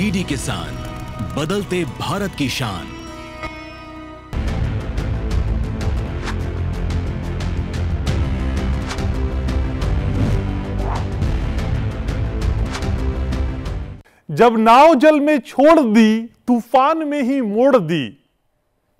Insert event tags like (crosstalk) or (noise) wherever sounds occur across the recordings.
DD किसान बदलते भारत की शान। जब नाव जल में छोड़ दी, तूफ़ान में ही मोड़ दी।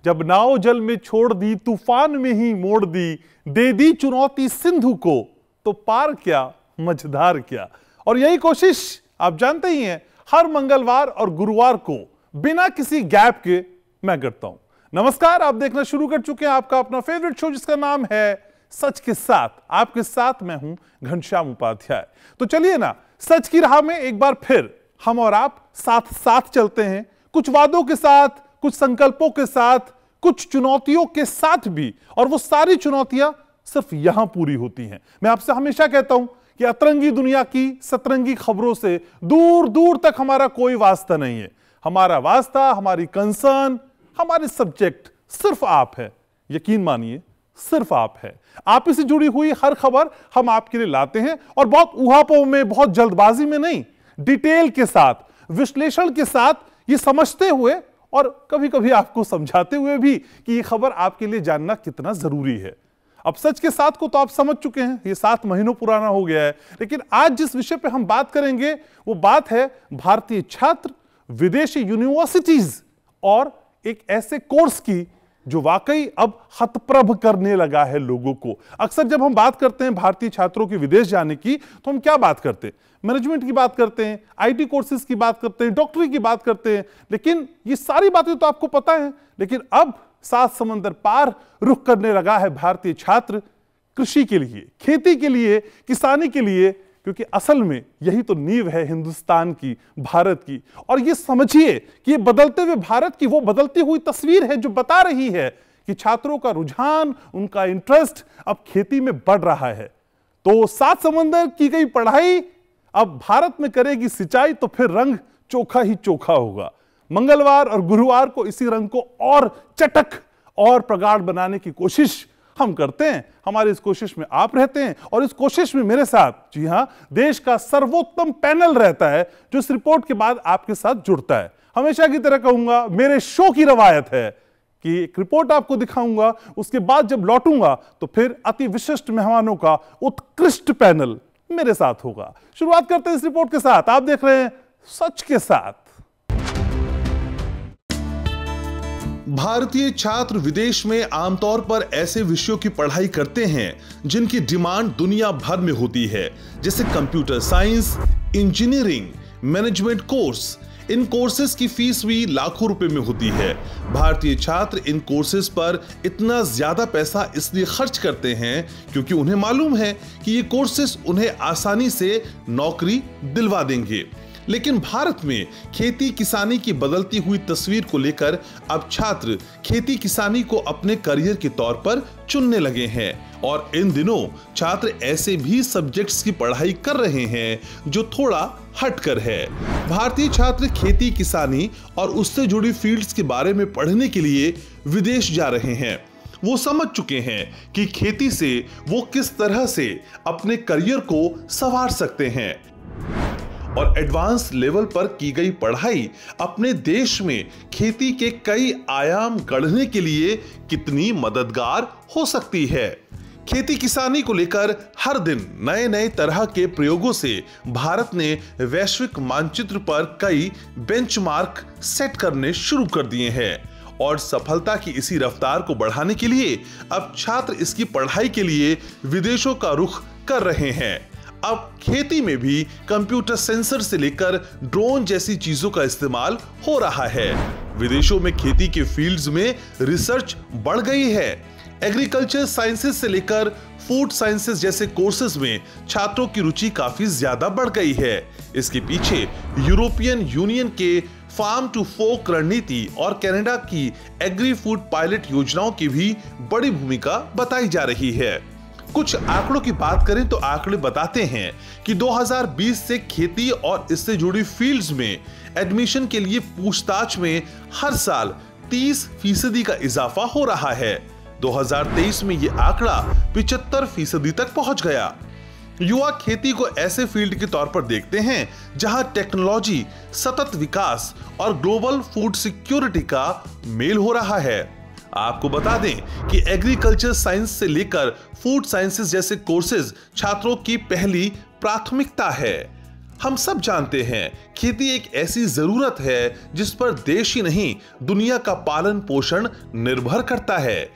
जब नाव जल में छोड़ दी, तूफ़ान में ही मोड़ दी। दे दी चुनौती सिंधु को तो पार क्या, मझधार क्या। और यही कोशिश आप जानते ही हैं हर मंगलवार और गुरुवार को बिना किसी गैप के मैं करता हूँ। नमस्कार, आप देखना शुरू कर चुके हैं आपका अपना फेवरेट शो जिसका नाम है सच के साथ। आपके साथ मैं हूँ घनश्याम उपाध्याय। तो चलिए ना, सच की राह में एक बार फिर हम और आप साथ साथ चलते हैं। कुछ वादों के साथ, कुछ संकल्पों के साथ, कुछ चुनौतियों के साथ भी, और वो सारी चुनौतियाँ सिर्फ़ यहाँ पूरी होती हैं। मैं आपसे हमेशा कहता हूँ कि अतरंगी दुनिया की सतरंगी खबरों से दूर दूर तक हमारा कोई वास्ता नहीं है। हमारा वास्ता, हमारी कंसर्न हमारे सब्जेक्ट सिर्फ़ आप है। यकीन मानिए, सिर्फ़ आप है। आप से जुड़ी हुई हर खबर हम आपके लिए लाते हैं और बहुत उहापों में, बहुत जल्दबाजी में नहीं, डिटेल के साथ, विश्लेषण के साथ ये समझते हुए और कभी कभी आपको समझाते हुए भी कि ये खबर आपके लिए जानना कितना ज़रूरी है। अब सच के साथ को तो आप समझ चुके हैं, ये सात महीनों पुराना हो गया है। लेकिन आज जिस विषय पे हम बात करेंगे, वो बात है भारतीय छात्र, विदेशी यूनिवर्सिटीज और एक ऐसे कोर्स की, जो वाकई अब हतप्रभ करने लगा है लोगों को। अक्सर जब हम बात करते हैं भारतीय छात्रों के विदेश जाने की तो हम क्या बात करते हैं? मैनेजमेंट की बात करते हैं आईटी कोर्सेज की बात करते हैं डॉक्टरी की बात करते हैं। लेकिन ये सारी बातें तो आपको पता है, लेकिन अब सात समंदर पार रुख करने लगा है भारतीय छात्र कृषि के लिए, खेती के लिए, किसानी के लिए, क्योंकि असल में यही तो नींव है हिंदुस्तान की, भारत की। और ये समझिए कि ये बदलते हुए भारत की वो बदलती हुई तस्वीर है जो बता रही है कि छात्रों का रुझान, उनका इंटरेस्ट अब खेती में बढ़ रहा है। तो सात समंदर की गई पढ़ाई अब भारत में करेगी सिंचाई तो फिर रंग चोखा ही चोखा होगा। मंगलवार और गुरुवार को इसी रंग को और चटक और प्रगाढ़ बनाने की कोशिश हम करते हैं। हमारी इस कोशिश में आप रहते हैं और इस कोशिश में मेरे साथ, जी हाँ, देश का सर्वोत्तम पैनल रहता है, जो इस रिपोर्ट के बाद आपके साथ जुड़ता है। हमेशा की तरह कहूँगा, मेरे शो की रवायत है कि एक रिपोर्ट आपको दिखाऊँगा, उसके बाद जब लौटूँगा तो फिर अति विशिष्ट मेहमानों का उत्कृष्ट पैनल मेरे साथ होगा। शुरुआत करते हैं इस रिपोर्ट के साथ। आप देख रहे हैं, सच के साथ। भारतीय छात्र विदेश में आमतौर पर ऐसे विषयों की पढ़ाई करते हैं, जिनकी डिमांड दुनिया भर में होती है, जैसे computer science, engineering, management course. इन कोर्सेज की फ़ीस भी लाखों रुपए में होती है। भारतीय छात्र इन कोर्सेज पर इतना ज़्यादा पैसा इसलिए खर्च करते हैं, क्योंकि उन्हें मालूम है कि ये कोर्सेज उन्हें आसानी से नौकरी दिलवा देंगे। लेकिन भारत में खेती किसानी की बदलती हुई तस्वीर को लेकर अब छात्र खेती किसानी को अपने करियर के तौर पर चुनने लगे हैं। और इन दिनों छात्र ऐसे भी सब्जेक्ट्स की पढ़ाई कर रहे हैं जो थोड़ा हटकर है। भारतीय छात्र खेती किसानी और उससे जुड़ी फील्ड्स के बारे में पढ़ने के लिए विदेश जा रहे हैं। वो समझ चुके हैं कि खेती से वो किस तरह से अपने करियर को संवार सकते हैं। और एडवांस लेवल पर की गई पढ़ाई अपने देश में खेती के कई आयाम गढ़ने के लिए कितनी मददगार हो सकती है। खेती किसानी को लेकर हर दिन नए नए तरह के प्रयोगों से भारत ने वैश्विक मानचित्र पर कई बेंचमार्क सेट करने शुरू कर दिए हैं। और सफलता की इसी रफ्तार को बढ़ाने के लिए अब छात्र इसकी पढ़ाई के लिए विदेशों का रुख कर रहे हैं। अब खेती में भी कंप्यूटर सेंसर से लेकर ड्रोन जैसी चीज़ों का इस्तेमाल हो रहा है। विदेशों में खेती के फील्ड्स में रिसर्च बढ़ गई है। एग्रीकल्चर साइंसेज से लेकर फ़ूड साइंसेज जैसे कोर्सेज में छात्रों की रुचि काफ़ी ज़्यादा बढ़ गई है। इसके पीछे यूरोपियन यूनियन के फार्म टू फोक रणनीति और कनाडा की एग्री फ़ूड पायलट योजनाओं की भी बड़ी भूमिका बताई जा रही है। कुछ आंकड़ों की बात करें तो आंकड़े बताते हैं कि 2020 से खेती और इससे जुड़ी फील्ड्स में एडमिशन के लिए पूछताछ में हर साल 30 फ़ीसदी का इजाफा हो रहा है। 2023 में ये आंकड़ा 75 फ़ीसदी तक पहुँच गया। युवा खेती को ऐसे फ़ील्ड के तौर पर देखते हैं जहाँ टेक्नोलॉजी, सतत विकास और ग्लोबल फ़ूड सिक्योरिटी का मेल हो रहा है। आपको बता दें कि एग्रीकल्चर साइंस से लेकर फ़ूड साइंसेज जैसे कोर्सेज छात्रों की पहली प्राथमिकता है। हम सब जानते हैं, खेती एक ऐसी ज़रूरत है जिस पर देश ही नहीं, दुनिया का पालन पोषण निर्भर करता है।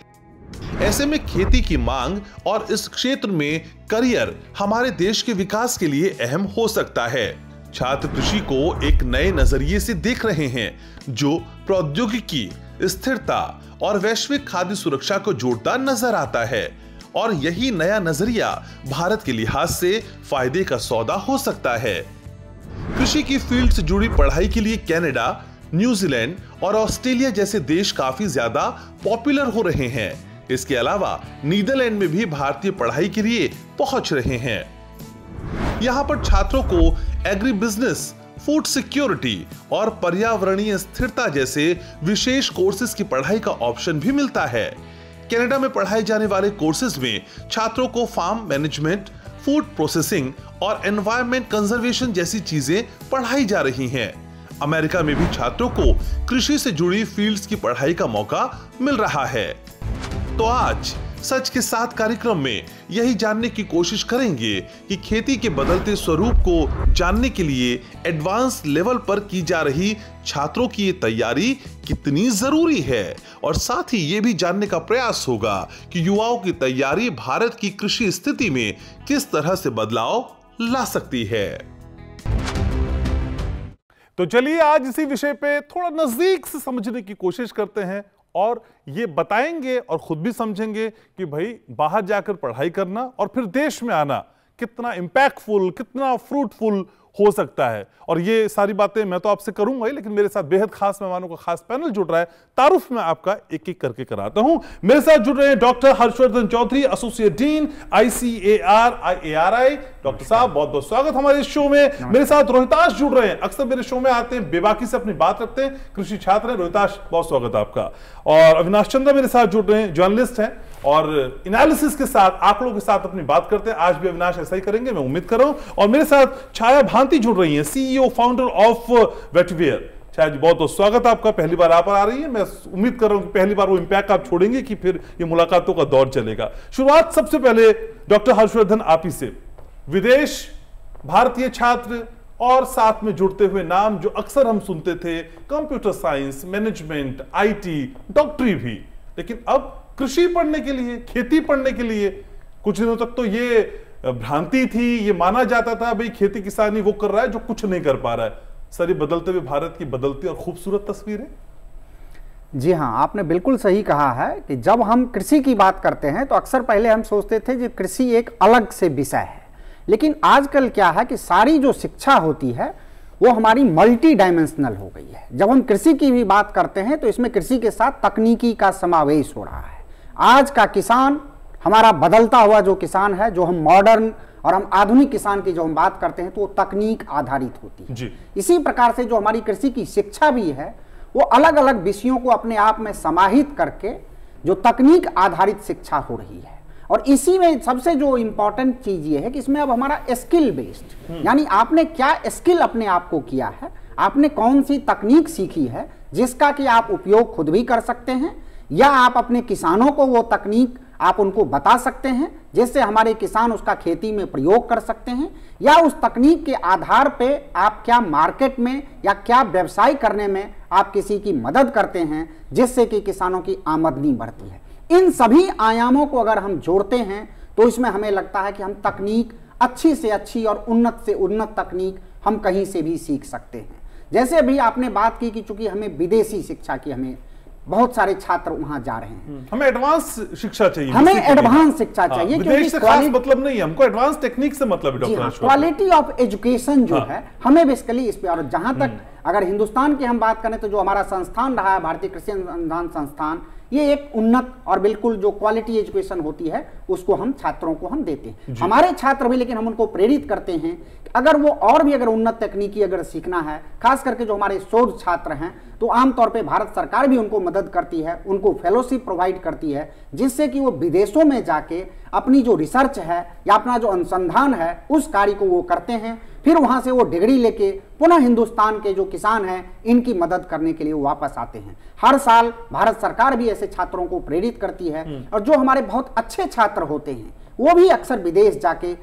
ऐसे में खेती की मांग और इस क्षेत्र में करियर हमारे देश के विकास के लिए अहम हो सकता है। छात्र कृषि को एक नए नज़रिए से देख रहे हैं, जो प्रौद्योगिकी स्थिरता और वैश्विक खाद्य सुरक्षा को जोड़ता नज़र आता है। और यही नया नज़रिया भारत के लिहाज से फ़ायदे का सौदा हो सकता है। कृषि की फ़ील्ड से जुड़ी पढ़ाई के लिए कनाडा, न्यूजीलैंड और ऑस्ट्रेलिया जैसे देश काफ़ी ज़्यादा पॉपुलर हो रहे हैं। इसके अलावा नीदरलैंड में भी भारतीय पढ़ाई के लिए पहुँच रहे हैं। यहाँ पर छात्रों को एग्री बिज़नेस फ़ूड सिक्योरिटी और पर्यावरणीय स्थिरता जैसे विशेष कोर्सेज की पढ़ाई का ऑप्शन भी मिलता है। कनाडा में पढ़ाए जाने वाले कोर्सेज में छात्रों को फार्म मैनेजमेंट फ़ूड प्रोसेसिंग और एनवायरमेंट कंजर्वेशन जैसी चीज़ें पढ़ाई जा रही हैं। अमेरिका में भी छात्रों को कृषि से जुड़ी फील्ड्स की पढ़ाई का मौका मिल रहा है। तो आज सच के साथ कार्यक्रम में यही जानने की कोशिश करेंगे कि खेती के बदलते स्वरूप को जानने के लिए एडवांस लेवल पर की जा रही छात्रों की तैयारी कितनी ज़रूरी है। और साथ ही ये भी जानने का प्रयास होगा कि युवाओं की तैयारी भारत की कृषि स्थिति में किस तरह से बदलाव ला सकती है। तो चलिए आज इसी विषय पे थोड़ा नज़दीक से समझने की कोशिश करते हैं। और ये बताएँगे और खुद भी समझेंगे कि भाई, बाहर जाकर पढ़ाई करना और फिर देश में आना कितना इंपैक्टफुल कितना फ्रूटफुल हो सकता है। और ये सारी बातें मैं तो आपसे करूँगा ही, लेकिन मेरे साथ बेहद खास मेहमानों का खास पैनल जुड़ रहा है। तारुफ में आपका एक एक करके कराता हूँ। मेरे साथ जुड़ रहे हैं doctor Harshvardhan Chaudhary associate dean ICAR IARI doctor साहब बहुत बहुत स्वागत हमारे इस शो में। मेरे साथ रोहिताश जुड़ रहे हैं। अक्सर मेरे शो में आते हैं बेबाकी से अपनी बात रखते हैं। कृषि छात्र हैं। रोहिताश बहुत स्वागत आपका। और अविनाश चंद्र मेरे साथ जुड़ रहे हैं जर्नलिस्ट हैं। और एनालिसिस के साथ आंकड़ों के साथ अपनी बात करते हैं। आज भी अविनाश ऐसा ही करेंगे मैं उम्मीद कर रहा हूँ। और मेरे साथ छाया भांति जुड़ रही है CEO founder of Wetware Chhaya ji बहुत बहुत स्वागत आपका। पहली बार आप आ रही है। मैं उम्मीद कर रहा हूँ कि पहली बार वो इम्पैक्ट आप छोड़ेंगे कि फिर ये मुलाकातों का दौर चलेगा। शुरुआत सबसे पहले डॉक्टर हर्षवर्धन आप ही से। विदेश भारतीय छात्र और साथ में जुड़ते हुए नाम जो अक्सर हम सुनते थे कंप्यूटर साइंस मैनेजमेंट आईटी डॉक्टरी भी। लेकिन अब कृषि पढ़ने के लिए, खेती पढ़ने के लिए कुछ दिनों तक तो ये भ्रांति थी, ये माना जाता था, भाई, खेती किसानी वो कर रहा है जो कुछ नहीं कर पा रहा है। सर, ये बदलते हुए भारत की बदलती और खूबसूरत तस्वीर? है जी हाँ आपने बिल्कुल सही कहा है कि जब हम कृषि की बात करते हैं तो अक्सर पहले हम सोचते थे कि कृषि एक अलग से विषय है। लेकिन आजकल क्या है कि सारी जो शिक्षा होती है वो हमारी मल्टी डायमेंशनल हो गई है। जब हम कृषि की भी बात करते हैं तो इसमें कृषि के साथ तकनीकी का समावेश हो रहा है। आज का किसान हमारा बदलता हुआ जो किसान है जो हम मॉडर्न और हम आधुनिक किसान की जो हम बात करते हैं तो वो तकनीक आधारित होती है। जी। इसी प्रकार से जो हमारी कृषि की शिक्षा भी है वो अलग अलग विषयों को अपने आप में समाहित करके जो तकनीक आधारित शिक्षा हो रही है और इसी में सबसे जो इंपॉर्टेंट चीज़ ये है कि इसमें अब हमारा स्किल बेस्ड यानी आपने क्या स्किल अपने आप को किया है आपने कौन सी तकनीक सीखी है जिसका कि आप उपयोग खुद भी कर सकते हैं या आप अपने किसानों को वो तकनीक आप उनको बता सकते हैं जिससे हमारे किसान उसका खेती में प्रयोग कर सकते हैं या उस तकनीक के आधार पे आप क्या मार्केट में या क्या व्यवसाय करने में आप किसी की मदद करते हैं जिससे कि किसानों की आमदनी बढ़ती है। इन सभी आयामों को अगर हम जोड़ते हैं तो इसमें हमें लगता है कि हम तकनीक अच्छी से अच्छी और उन्नत से उन्नत तकनीक हम कहीं से भी सीख सकते हैं। जैसे अभी आपने बात की कि चूँकि हमें विदेशी शिक्षा की हमें बहुत सारे छात्र वहाँ जा रहे हैं। हमें एडवांस शिक्षा चाहिए हमें एडवांस शिक्षा हाँ, चाहिए विदेश से खास मतलब नहीं है हमको एडवांस टेक्निक से मतलब क्वालिटी ऑफ़ एजुकेशन जो हाँ। है हमें बेसिकली इस पे और जहाँ तक अगर हिंदुस्तान की हम बात करें तो जो हमारा संस्थान रहा है भारतीय कृषि अनुसंधान संस्थान ये एक उन्नत और बिल्कुल जो क्वालिटी एजुकेशन होती है उसको हम छात्रों को हम देते हैं। हमारे छात्र भी लेकिन हम उनको प्रेरित करते हैं अगर वो और भी अगर उन्नत तकनीकी अगर सीखना है खास करके जो हमारे शोध छात्र हैं तो आमतौर पे भारत सरकार भी उनको मदद करती है उनको फेलोशिप प्रोवाइड करती है जिससे कि वो विदेशों में जाके अपनी जो रिसर्च है या अपना जो अनुसंधान है उस कार्य को वो करते हैं। फिर वहाँ से वो डिग्री लेके पुनः हिंदुस्तान के जो किसान हैं इनकी मदद करने के लिए वापस आते हैं। हर साल भारत सरकार भी ऐसे छात्रों को प्रेरित करती है और जो हमारे बहुत अच्छे छात्र होते हैं वो भी अक्सर विदेश जाके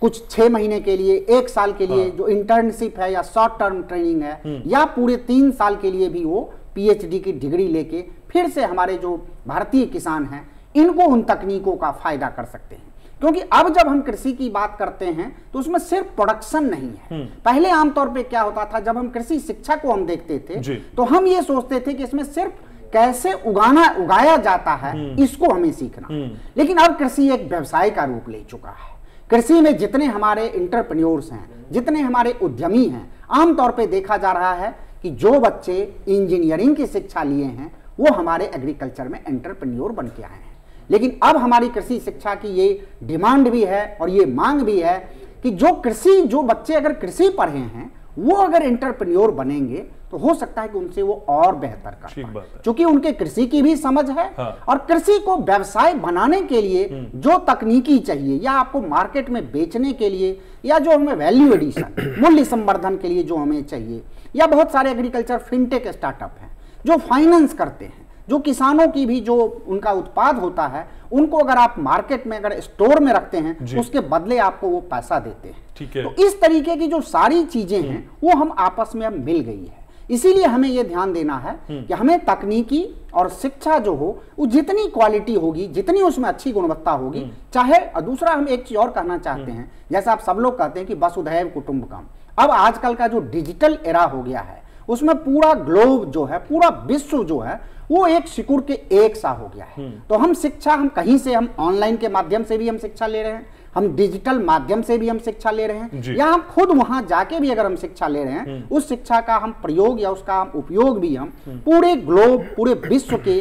कुछ छह महीने के लिए एक साल के लिए हाँ। जो इंटर्नशिप है या शॉर्ट टर्म ट्रेनिंग है या पूरे तीन साल के लिए भी वो पीएचडी की डिग्री लेके फिर से हमारे जो भारतीय किसान हैं इनको उन तकनीकों का फ़ायदा कर सकते हैं। क्योंकि अब जब हम कृषि की बात करते हैं तो उसमें सिर्फ़ प्रोडक्शन नहीं है। पहले आमतौर पे क्या होता था जब हम कृषि शिक्षा को हम देखते थे तो हम ये सोचते थे कि इसमें सिर्फ़ कैसे उगाना उगाया जाता है इसको हमें सीखना। लेकिन अब कृषि एक व्यवसाय का रूप ले चुका है। कृषि में जितने हमारे इंटरप्रेन्योर्स हैं, जितने हमारे उद्यमी हैं, आमतौर पे देखा जा रहा है कि जो बच्चे इंजीनियरिंग की शिक्षा लिए हैं, वो हमारे एग्रीकल्चर में एंटरप्रेन्योर बन के आए हैं। लेकिन अब हमारी कृषि शिक्षा की ये डिमांड भी है और ये मांग भी है कि जो कृषि, जो बच्चे अगर कृषि पढ़े हैं, वो अगर इंटरप्रेन्योर बनेंगे तो हो सकता है कि उनसे वो और बेहतर कर पाएँ। क्योंकि उनके कृषि की भी समझ है हाँ। और कृषि को व्यवसाय बनाने के लिए जो तकनीकी चाहिए या आपको मार्केट में बेचने के लिए या जो हमें वैल्यू एडिशन (coughs) मूल्य संवर्धन के लिए जो हमें चाहिए या बहुत सारे एग्रीकल्चर फिनटेक स्टार्टअप हैं जो फाइनेंस करते हैं जो किसानों की भी जो उनका उत्पाद होता है उनको अगर आप मार्केट में अगर स्टोर में रखते हैं उसके बदले आपको वो पैसा देते हैं ठीक है। तो इस तरीके की जो सारी चीज़ें हैं वो हम आपस में अब मिल गई है इसीलिए हमें यह ध्यान देना है कि हमें तकनीकी और शिक्षा जो हो वो जितनी क्वालिटी होगी जितनी उसमें अच्छी गुणवत्ता होगी चाहे दूसरा हम एक चीज़ और कहना चाहते हैं जैसा आप सब लोग कहते हैं कि वसुधैव कुटुंबकम। अब आजकल का जो डिजिटल एरा हो गया है उसमें पूरा ग्लोब जो है पूरा विश्व जो है वो एक सिकुड़ के एक सा हो गया है। तो हम शिक्षा हम कहीं से हम ऑनलाइन के माध्यम से भी हम शिक्षा ले रहे हैं हम डिजिटल माध्यम से भी हम शिक्षा ले रहे हैं या हम खुद वहाँ जाके भी अगर हम शिक्षा ले रहे हैं उस शिक्षा का हम प्रयोग या उसका हम उपयोग भी हम पूरे ग्लोब पूरे विश्व के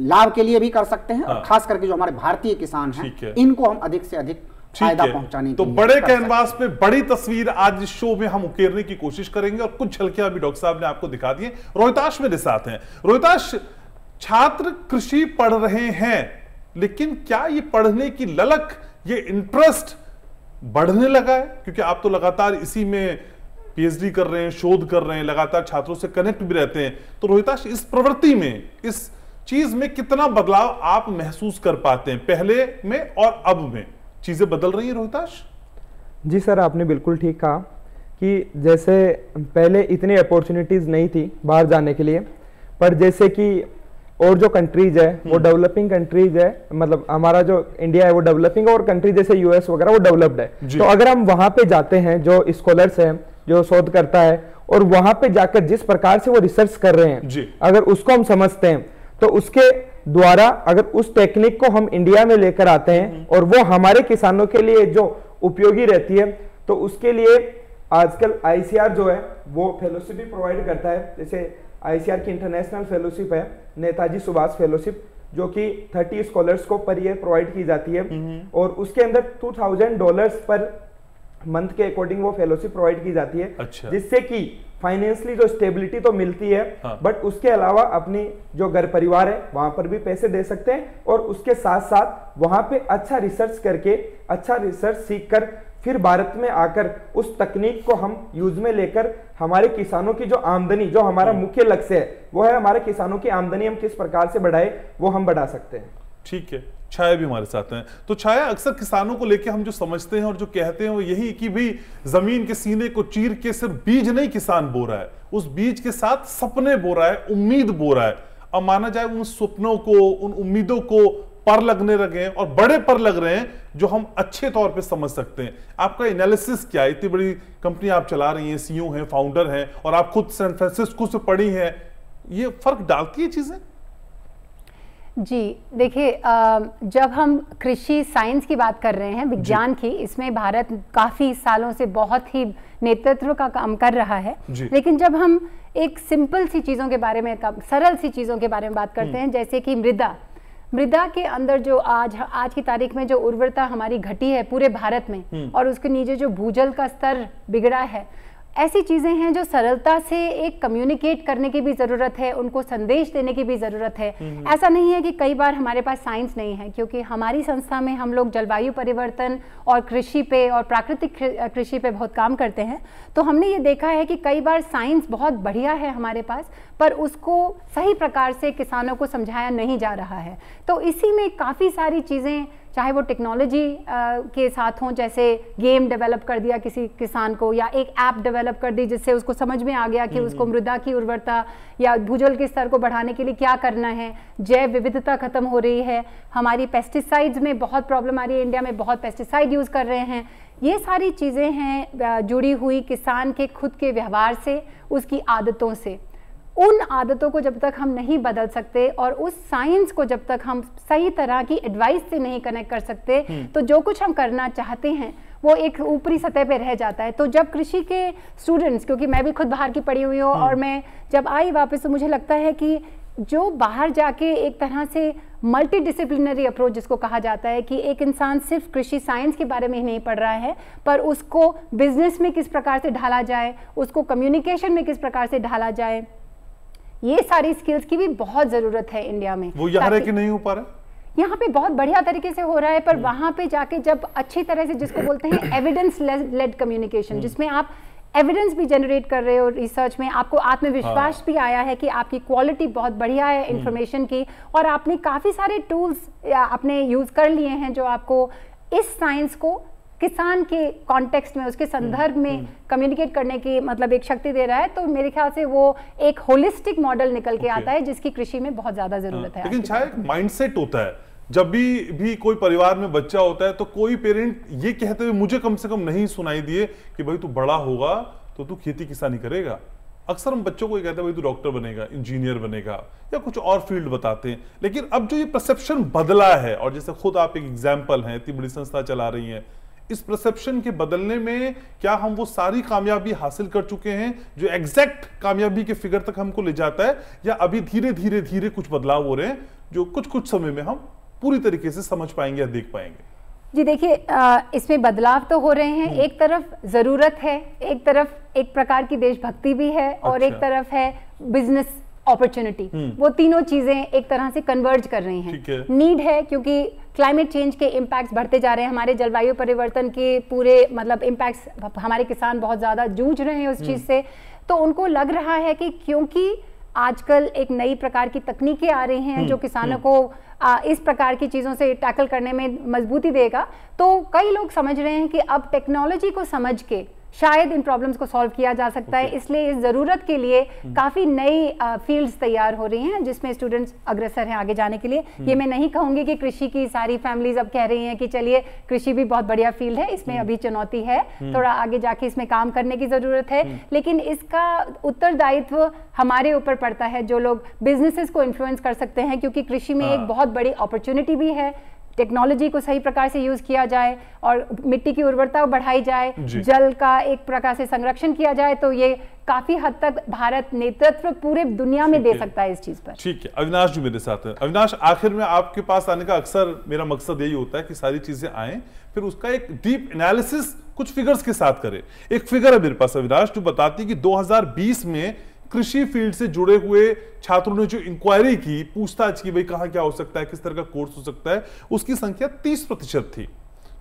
लाभ के लिए भी कर सकते हैं। हाँ। और खास करके जो हमारे भारतीय किसान है। हैं। इनको हम अधिक से अधिक फ़ायदा पहुँचाने तो बड़े हैं। कैनवास पे बड़ी तस्वीर आज इस शो में हम उकेरने की कोशिश करेंगे और कुछ झलकियाँ भी डॉक्टर साहब ने आपको दिखा दी रोहिताश मेरे साथ हैं। रोहिताश छात्र कृषि पढ़ रहे हैं लेकिन क्या ये पढ़ने की ललक ये इंटरेस्ट बढ़ने लगा है, क्योंकि आप तो लगातार इसी में पीएचडी कर रहे हैं, शोध कर रहे हैं, लगातार छात्रों से कनेक्ट भी रहते हैं। तो रोहिताश, इस प्रवृत्ति में, इस चीज़ में कितना बदलाव आप महसूस कर पाते हैं, पहले में और अब में? चीज़ें बदल रही हैं, रोहिताश? जी सर, आपने बिल्कुल ठीक कहा कि जैसे पहले इतनी अपॉर्चुनिटीज़ नहीं थी बाहर जाने के लिए, पर जैसे कि और जो कंट्रीज़ है वो डेवलपिंग कंट्रीज़ है मतलब हमारा जो इंडिया है वो डेवलपिंग और कंट्री जैसे यूएस वगैरह वो डेवलप्ड है। तो अगर हम वहाँ पे जाते हैं जो स्कॉलर्स हैं जो शोध करता है और वहाँ पे जाकर जिस प्रकार से वो रिसर्च कर रहे हैं अगर उसको हम समझते हैं तो उसके द्वारा अगर उस टेक्निक को हम इंडिया में लेकर आते हैं और वो हमारे किसानों के लिए जो उपयोगी रहती है तो उसके लिए आजकल आईसीआर जो है वो फेलोशिप भी प्रोवाइड करता है। जैसे आईसीआर की इंटरनेशनल फेलोशिप है नेताजी सुभाष फेलोशिप जो कि 30 स्कॉलर्स को पर ईयर प्रोवाइड की जाती है और उसके अंदर 2000 डॉलर्स पर मंथ के अकॉर्डिंग वो फेलोशिप प्रोवाइड की जाती है अच्छा। जिससे कि फाइनेंशियली जो स्टेबिलिटी तो मिलती है हाँ। बट उसके अलावा अपनी जो घर परिवार है वहाँ पर भी पैसे दे सकते हैं और उसके साथ साथ वहाँ पे अच्छा रिसर्च करके अच्छा रिसर्च सीख कर फिर भारत में आकर उस तकनीक को हम यूज़ में लेकर हमारे किसानों की जो आमदनी जो हमारा मुख्य लक्ष्य है वो है हमारे किसानों की आमदनी हम किस प्रकार से बढ़ाए वो हम बढ़ा सकते हैं। ठीक है छाया भी हमारे साथ हैं। तो छाया अक्सर किसानों को लेके हम जो समझते हैं और जो कहते हैं वो यही कि भाई ज़मीन के सीने को चीर के सिर्फ़ बीज नहीं किसान बो रहा है उस बीज के साथ सपने बो रहा है उम्मीद बो रहा है। अब माना जाए उन सपनों को उन उम्मीदों को पर लगने लगे हैं और बड़े पर लग रहे हैं जो हम अच्छे तौर पे समझ सकते हैं। आपका एनालिसिस क्या है? इतनी बड़ी कंपनी आप चला रही हैं सीईओ हैं फाउंडर हैं और आप खुद सैन फ्रांसिस्को से पढ़ी हैं ये फ़र्क डालती है चीज़ें? जी देखिए जब हम कृषि साइंस की बात कर रहे हैं विज्ञान की इसमें भारत काफ़ी सालों से बहुत ही नेतृत्व का काम कर रहा है। लेकिन जब हम एक सिंपल सी चीज़ों के बारे में सरल सी चीज़ों के बारे में बात करते हैं जैसे कि मृदा मृदा के अंदर जो आज आज की तारीख में जो उर्वरता हमारी घटी है पूरे भारत में हम्म। और उसके नीचे जो भूजल का स्तर बिगड़ा है ऐसी चीज़ें हैं जो सरलता से एक कम्युनिकेट करने की भी ज़रूरत है उनको संदेश देने की भी ज़रूरत है हम्म। ऐसा नहीं है कि कई बार हमारे पास साइंस नहीं है क्योंकि हमारी संस्था में हम लोग जलवायु परिवर्तन और कृषि पे और प्राकृतिक कृषि पे बहुत काम करते हैं तो हमने ये देखा है कि कई बार साइंस बहुत बढ़िया है हमारे पास पर उसको सही प्रकार से किसानों को समझाया नहीं जा रहा है। तो इसी में काफ़ी सारी चीज़ें चाहे वो टेक्नोलॉजी के साथ हों जैसे गेम डेवलप कर दिया किसी किसान को या एक ऐप डेवलप कर दी जिससे उसको समझ में आ गया कि हम्म, उसको। मृदा की उर्वरता या भूजल के स्तर को बढ़ाने के लिए क्या करना है। जैव विविधता खत्म हो रही है। हमारी पेस्टिसाइड्स में बहुत प्रॉब्लम आ रही है। इंडिया में बहुत पेस्टिसाइड यूज़ कर रहे हैं। ये सारी चीज़ें हैं जुड़ी हुई किसान के खुद के व्यवहार से उसकी आदतों से। उन आदतों को जब तक हम नहीं बदल सकते और उस साइंस को जब तक हम सही तरह की एडवाइस से नहीं कनेक्ट कर सकते हम्म। तो जो कुछ हम करना चाहते हैं वो एक ऊपरी सतह पे रह जाता है तो जब कृषि के स्टूडेंट्स क्योंकि मैं भी खुद बाहर की पढ़ी हुई हूँ और हम्म। मैं जब आई वापस तो मुझे लगता है कि जो बाहर जाके एक तरह से मल्टी डिसिप्लिनरी अप्रोच जिसको कहा जाता है कि एक इंसान सिर्फ़ कृषि साइंस के बारे में ही नहीं पढ़ रहा है पर उसको बिज़नेस में किस प्रकार से ढाला जाए उसको कम्युनिकेशन में किस प्रकार से ढाला जाए ये सारी स्किल्स की भी बहुत ज़रूरत है इंडिया में वो यहाँ कि नहीं हो पा रहा यहाँ पे बहुत बढ़िया तरीके से हो रहा है पर हम्म। वहाँ पे जाके जब अच्छी तरह से जिसको बोलते हैं एविडेंस लेड कम्युनिकेशन जिसमें आप एविडेंस भी जनरेट कर रहे हो रिसर्च में आपको आत्मविश्वास हाँ। भी आया है कि आपकी क्वालिटी बहुत बढ़िया है इंफॉर्मेशन हम्म। की और आपने काफ़ी सारे टूल्स अपने यूज़ कर लिए हैं जो आपको इस साइंस को किसान के कॉन्टेक्स्ट में उसके संदर्भ में कम्युनिकेट हम्म, हम्म। करने की मतलब एक शक्ति दे रहा है तो मेरे ख्याल से वो एक होलिस्टिक मॉडल निकल के आता है जिसकी कृषि में बहुत ज़्यादा ज़रूरत है लेकिन शायद माइंडसेट होता है। जब भी भी कोई परिवार में बच्चा होता है तो कोई पेरेंट ये कहते हुए मुझे कम से कम नहीं सुनाई दिए कि भाई तू बड़ा होगा तो तू खेती किसानी करेगा। अक्सर हम बच्चों को ये कहते हैं भाई तू डॉक्टर बनेगा इंजीनियर बनेगा या कुछ और फ़ील्ड बताते हैं। लेकिन अब जो ये परसेप्शन बदला है और जैसे खुद आप एक एग्ज़ाम्पल हैं इतनी बड़ी संस्था चला रही हैं इस परसेप्शन के बदलने में क्या हम वो सारी कामयाबी हासिल कर चुके हैं जो एग्जैक्ट कामयाबी के फिगर तक हमको ले जाता है या अभी धीरे धीरे धीरे कुछ बदलाव हो रहे हैं जो कुछ कुछ समय में हम पूरी तरीके से समझ पाएँगे या देख पाएँगे जी देखिए इसमें बदलाव तो हो रहे हैं हम्म। एक तरफ़ ज़रूरत है एक तरफ़ एक प्रकार की देशभक्ति भी है और अच्छा। एक तरफ़ है बिज़नेस अपॉर्चुनिटी हम्म। वो तीनों चीज़ें एक तरह से कन्वर्ज कर रही हैं। नीड है। क्योंकि क्लाइमेट चेंज के इम्पैक्ट्स बढ़ते जा रहे हैं। हमारे जलवायु परिवर्तन के पूरे मतलब इम्पैक्ट्स हमारे किसान बहुत ज़्यादा जूझ रहे हैं उस हम्म। चीज़ से। तो उनको लग रहा है कि क्योंकि आजकल एक नई प्रकार की तकनीकें आ रही हैं जो हम्म, किसानों को आ, इस प्रकार की चीज़ों से टैकल करने में मजबूती देगा। तो कई लोग समझ रहे हैं कि अब टेक्नोलॉजी को समझ के शायद इन प्रॉब्लम्स को सॉल्व किया जा सकता okay. है इसलिए इस ज़रूरत के लिए hmm. काफ़ी नई फील्ड्स तैयार हो रही हैं जिसमें स्टूडेंट्स अग्रसर हैं आगे जाने के लिए hmm. ये मैं नहीं कहूँगी कि कृषि की सारी फैमिलीज़ अब कह रही हैं कि चलिए कृषि भी बहुत बढ़िया फ़ील्ड है इसमें hmm. अभी चुनौती है थोड़ा आगे जाके इसमें काम करने की ज़रूरत है लेकिन इसका उत्तरदायित्व हमारे ऊपर पड़ता है जो लोग बिजनेसेस को इन्फ्लुएंस कर सकते हैं क्योंकि कृषि में एक हाँ। बहुत बड़ी अपॉर्चुनिटी भी है टेक्नोलॉजी को सही प्रकार से यूज़ किया जाए और मिट्टी की उर्वरता बढ़ाई जाए जल का एक प्रकार से संरक्षण किया जाए तो ये काफ़ी हद तक भारत नेतृत्व पूरे दुनिया में दे सकता है इस चीज़ पर। ठीक है। अविनाश जी मेरे साथ है। अविनाश आखिर में आपके पास आने का अक्सर मेरा मकसद यही होता है कि सारी चीज़ें आए फिर उसका एक डीप एनालिसिस कुछ फिगर्स के साथ करें। एक फिगर है मेरे पास अविनाश जो बताती है कि 2020 में कृषि फ़ील्ड से जुड़े हुए छात्रों ने जो इंक्वायरी की, पूछताछ की, भाई कहा क्या हो सकता है, किस तरह का कोर्स हो सकता है, उसकी संख्या 30 प्रतिशत थी।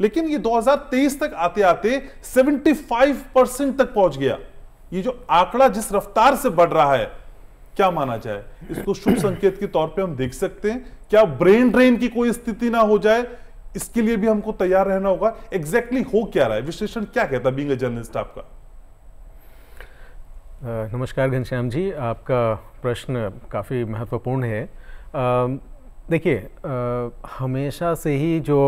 लेकिन ये 2023 तक आते आते 75 परसेंट तक पहुँच गया। ये जो आंकड़ा जिस रफ्तार से बढ़ रहा है, क्या माना जाए? इसको शुभ संकेत के तौर पे हम देख सकते हैं। क्या ब्रेन ड्रेन की कोई स्थिति ना हो जाए? इसके लिए भी हमको तैयार रहना होगा। एग्जैक्टली exactly हो क्या रहा है? विश्लेषण क्या कहता है बींग जर्नलिस्ट आपका? नमस्कार घनश्याम जी आपका प्रश्न काफ़ी महत्वपूर्ण है। देखिए हमेशा से ही जो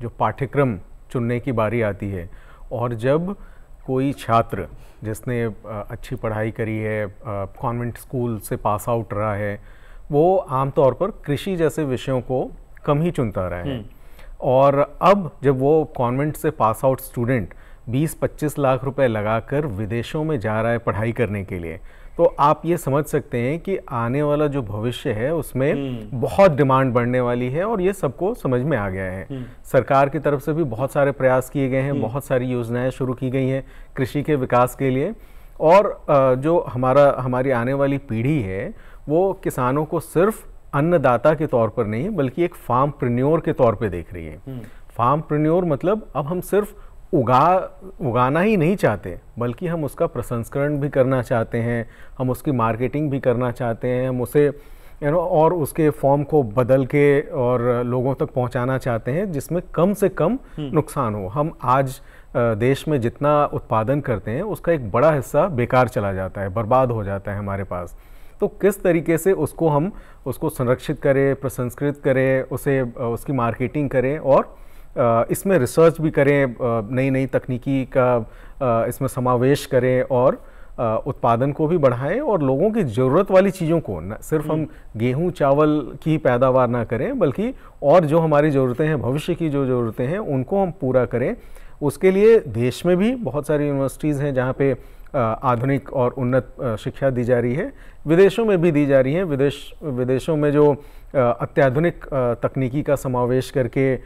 जो पाठ्यक्रम चुनने की बारी आती है और जब कोई छात्र जिसने अच्छी पढ़ाई करी है कॉन्वेंट स्कूल से पास आउट रहा है वो आमतौर पर कृषि जैसे विषयों को कम ही चुनता रहा है। और अब जब वो कॉन्वेंट से पास आउट स्टूडेंट 20-25 लाख रुपए लगाकर विदेशों में जा रहा है पढ़ाई करने के लिए। तो आप ये समझ सकते हैं कि आने वाला जो भविष्य है उसमें बहुत डिमांड बढ़ने वाली है और ये सबको समझ में आ गया है। सरकार की तरफ़ से भी बहुत सारे प्रयास किए गए हैं बहुत सारी योजनाएँ शुरू की गई हैं कृषि के विकास के लिए। और जो हमारा हमारी आने वाली पीढ़ी है वो किसानों को सिर्फ़ अन्नदाता के तौर पर नहीं बल्कि एक फार्म प्रिन्योर के तौर पर देख रही है। फार्म प्रिन्योर मतलब अब हम सिर्फ़ उगा उगाना ही नहीं चाहते बल्कि हम उसका प्रसंस्करण भी करना चाहते हैं हम उसकी मार्केटिंग भी करना चाहते हैं हम उसे यू नो और उसके फॉर्म को बदल के और लोगों तक पहुंचाना चाहते हैं जिसमें कम से कम नुकसान हो। हम आज देश में जितना उत्पादन करते हैं उसका एक बड़ा हिस्सा बेकार चला जाता है बर्बाद हो जाता है हमारे पास। तो किस तरीके से उसको हम उसको संरक्षित करें प्रसंस्कृत करें उसे उसकी मार्केटिंग करें और इसमें रिसर्च भी करें नई नई तकनीकी का इसमें समावेश करें और उत्पादन को भी बढ़ाएँ और लोगों की ज़रूरत वाली चीज़ों को न सिर्फ़ हम गेहूँ चावल की पैदावार ना करें बल्कि और जो हमारी ज़रूरतें हैं भविष्य की जो ज़रूरतें हैं उनको हम पूरा करें। उसके लिए देश में भी बहुत सारी यूनिवर्सिटीज़ हैं जहाँ पे आधुनिक और उन्नत शिक्षा दी जा रही है। विदेशों में भी दी जा रही है। विदेश, विदेशों में जो अत्याधुनिक तकनीकी का समावेश करके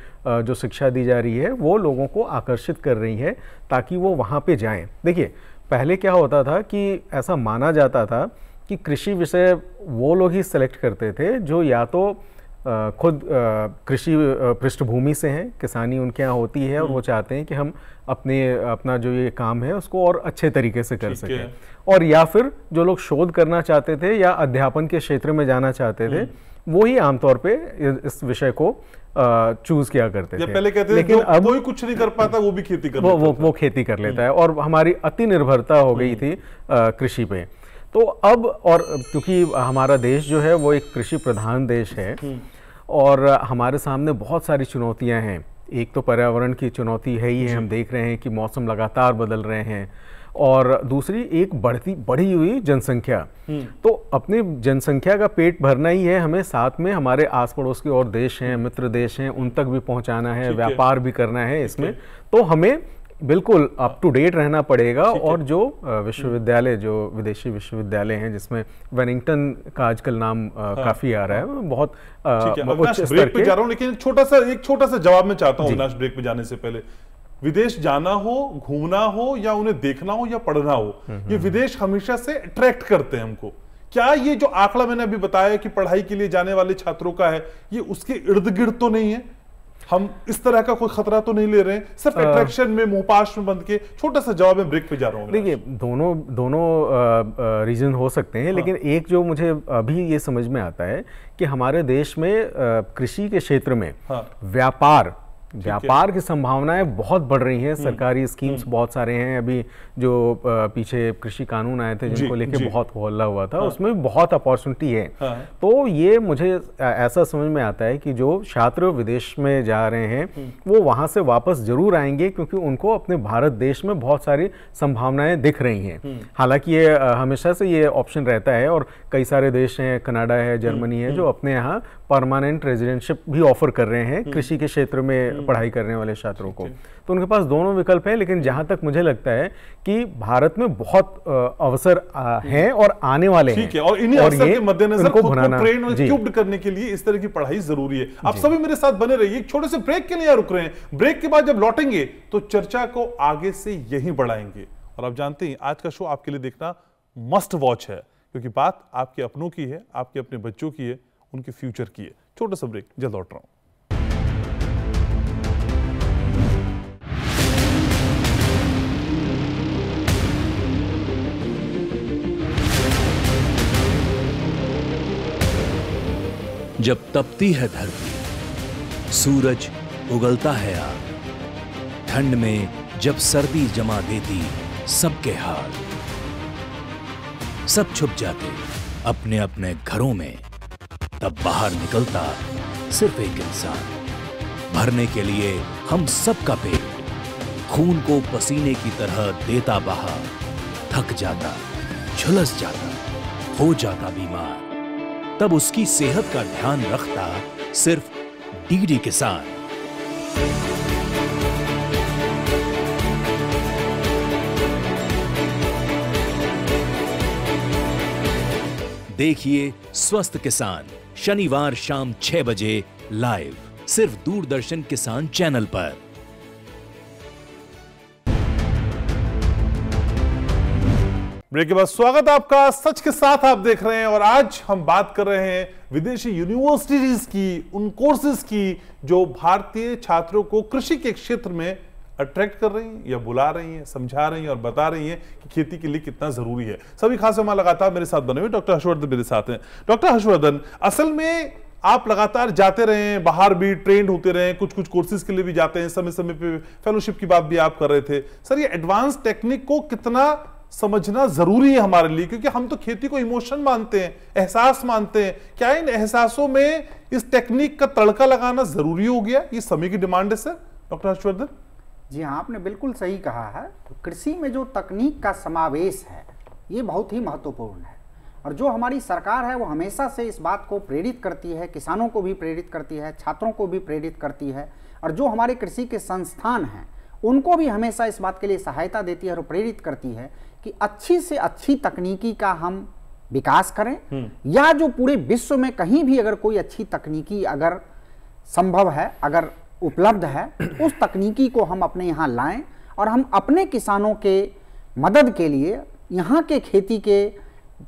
जो शिक्षा दी जा रही है, वो लोगों को आकर्षित कर रही है ताकि वो वहाँ पे जाएँ। देखिए, पहले क्या होता था कि ऐसा माना जाता था कि कृषि विषय वो लोग ही सेलेक्ट करते थे जो या तो खुद कृषि पृष्ठभूमि से हैं किसानी उनके यहाँ होती है और वो चाहते हैं कि हम अपने अपना जो ये काम है उसको और अच्छे तरीके से कर सकें। और या फिर जो लोग शोध करना चाहते थे या अध्यापन के क्षेत्र में जाना चाहते थे वो ही आमतौर पे इस विषय को चूज़ किया करते थे। पहले कहते लेकिन जो अब कोई कुछ नहीं कर पाता वो भी खेती कर वो वो वो खेती कर लेता है और हमारी अति निर्भरता हो गई थी कृषि पे। तो अब और क्योंकि हमारा देश जो है वो एक कृषि प्रधान देश है और हमारे सामने बहुत सारी चुनौतियाँ हैं। एक तो पर्यावरण की चुनौती है ही है हम देख रहे हैं कि मौसम लगातार बदल रहे हैं। और दूसरी एक बढ़ती बढ़ी हुई जनसंख्या। तो अपने जनसंख्या का पेट भरना ही है हमें साथ में हमारे आस पड़ोस के और देश हैं मित्र देश हैं उन तक भी पहुंचाना है ठीक है। व्यापार भी करना है इसमें। तो हमें बिल्कुल अप टू डेट रहना पड़ेगा और जो विश्वविद्यालय जो विदेशी विश्वविद्यालय हैं जिसमें वेनिंगटन का आजकल नाम अ, काफ़ी आ रहा है बहुत है। उच्च ब्रेक पे जा रहा हूँ लेकिन छोटा सा एक छोटा सा जवाब मैं चाहता हूँ अविनाश ब्रेक पे जाने से पहले। विदेश जाना हो घूमना हो या उन्हें देखना हो या पढ़ना हो ये विदेश हमेशा से अट्रैक्ट करते हैं हमको। क्या ये जो आंकड़ा मैंने अभी बताया कि पढ़ाई के लिए जाने वाले छात्रों का है ये उसके इर्द गिर्द तो नहीं है? हम इस तरह का कोई खतरा तो नहीं ले रहे हैं सिर्फ़ अट्रैक्शन में मुंहपाश में बंद के छोटा सा जवाब मैं ब्रेक पे जा रहा हूँ देखिए दोनों दोनों रीजन हो सकते हैं हाँ। लेकिन एक जो मुझे अभी ये समझ में आता है कि हमारे देश में कृषि के क्षेत्र में हाँ। व्यापार व्यापार की संभावनाएँ बहुत बढ़ रही हैं। सरकारी स्कीम्स बहुत सारे हैं। अभी जो पीछे कृषि कानून आए थे जिनको लेके। बहुत हल्ला हुआ था हाँ। उसमें भी बहुत अपॉर्चुनिटी है। हाँ। तो ये मुझे ऐसा समझ में आता है कि जो छात्र विदेश में जा रहे हैं वो वहाँ से वापस ज़रूर आएँगे क्योंकि उनको अपने भारत देश में बहुत सारी संभावनाएँ दिख रही हैं। हालाँकि ये हमेशा से ये ऑप्शन रहता है और कई सारे देश हैं कनाडा है जर्मनी है जो अपने यहाँ परमानेंट रेजिडेंटशिप भी ऑफ़र कर रहे हैं कृषि के क्षेत्र में पढ़ाई करने वाले छात्रों को। तो उनके पास दोनों विकल्प हैं लेकिन जहाँ तक मुझे लगता है कि भारत में बहुत अवसर हैं और आने वाले हैं ठीक है। और इन्हीं अवसर के मद्देनजर को ट्रेन जी। करने के लिए इस तरह की पढ़ाई ज़रूरी है। आप सभी मेरे साथ बने रहिए एक छोटे से ब्रेक के लिए रुक रहे हैं। ब्रेक के बाद जब लौटेंगे तो चर्चा को आगे से यही बढ़ाएँगे। और आप जानते हैं आज का शो आपके लिए देखना मस्ट वॉच है क्योंकि बात आपके अपनों की है आपके अपने बच्चों की है उनके फ्यूचर की है। छोटा सा ब्रेक जल्द लौट रहा हूँ। जब तपती है धरती, सूरज उगलता है आग। ठंड में जब सर्दी जमा देती सबके हाल। सब छुप जाते अपने अपने घरों में, तब बाहर निकलता सिर्फ़ एक इंसान। भरने के लिए हम सबका पेट खून को पसीने की तरह देता बहा, थक जाता, झुलस जाता, हो जाता बीमार। तब उसकी सेहत का ध्यान रखता सिर्फ़ डीडी किसान। देखिए स्वस्थ किसान, शनिवार शाम छह बजे लाइव, सिर्फ़ दूरदर्शन किसान चैनल पर। ब्रेक के बाद स्वागत आपका सच के साथ आप देख रहे हैं और आज हम बात कर रहे हैं विदेशी यूनिवर्सिटीज की, उन कोर्सेज की जो भारतीय छात्रों को कृषि के क्षेत्र में अट्रैक्ट कर रही हैं या बुला रही हैं, समझा रही हैं और बता रही हैं कि खेती के लिए कितना ज़रूरी है। सभी खास मेहमान लगातार मेरे साथ बने हुए डॉक्टर हर्षवर्धन मेरे साथ हैं। डॉक्टर हर्षवर्धन, असल में आप लगातार जाते रहे हैं, बाहर भी ट्रेंड होते रहे कुछ कुछ कोर्सेज के लिए भी जाते हैं समय समय पे फेलोशिप की बात भी आप कर रहे थे। सर, ये एडवांस टेक्निक को कितना समझना ज़रूरी है हमारे लिए, क्योंकि हम तो खेती को इमोशन मानते हैं, एहसास मानते हैं। क्या इन एहसासों में इस टेक्निक का तड़का लगाना ज़रूरी हो गया? ये समय की डिमांड है, सर। डॉक्टर हर्षवर्धन? जी हाँ आपने बिल्कुल सही कहा है। तो कृषि में जो तकनीक का समावेश है, ये बहुत ही महत्वपूर्ण है। और जो हमारी सरकार है, वो हमेशा से इस बात को प्रेरित करती है, किसानों को भी प्रेरित करती है, छात्रों को भी प्रेरित करती है। और जो हमारे कृषि के संस्थान हैं, उनको भी हमेशा इस बात के लिए सहायता देती है और प्रेरित करती है कि अच्छी से अच्छी तकनीकी का हम विकास करें। या जो पूरे विश्व में कहीं भी अगर कोई अच्छी तकनीकी अगर संभव है अगर उपलब्ध है (coughs) उस तकनीकी को हम अपने यहाँ लाएँ और हम अपने किसानों के मदद के लिए यहाँ के खेती के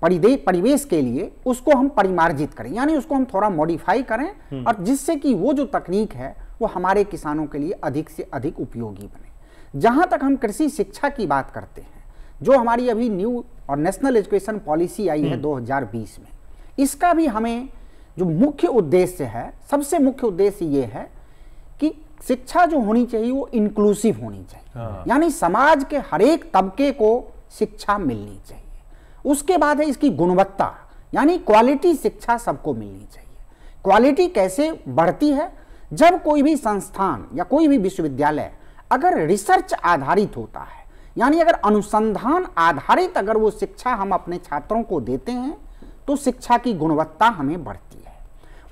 परिदे परिवेश के लिए उसको हम परिमार्जित करें। यानी उसको हम थोड़ा मॉडिफाई करें और जिससे कि वो जो तकनीक है वो हमारे किसानों के लिए अधिक से अधिक उपयोगी बने। जहाँ तक हम कृषि शिक्षा की बात करते हैं जो हमारी अभी न्यू और नेशनल एजुकेशन पॉलिसी आई है 2020 में। इसका भी हमें जो मुख्य उद्देश्य है सबसे मुख्य उद्देश्य ये है कि शिक्षा जो होनी चाहिए वो इंक्लूसिव होनी चाहिए। हाँ। यानी समाज के हरेक तबके को शिक्षा मिलनी चाहिए। उसके बाद है इसकी गुणवत्ता यानी क्वालिटी शिक्षा सबको मिलनी चाहिए। क्वालिटी कैसे बढ़ती है? जब कोई भी संस्थान या कोई भी विश्वविद्यालय अगर रिसर्च आधारित होता है यानी अगर अनुसंधान आधारित अगर वो शिक्षा हम अपने छात्रों को देते हैं तो शिक्षा की गुणवत्ता हमें बढ़ती है।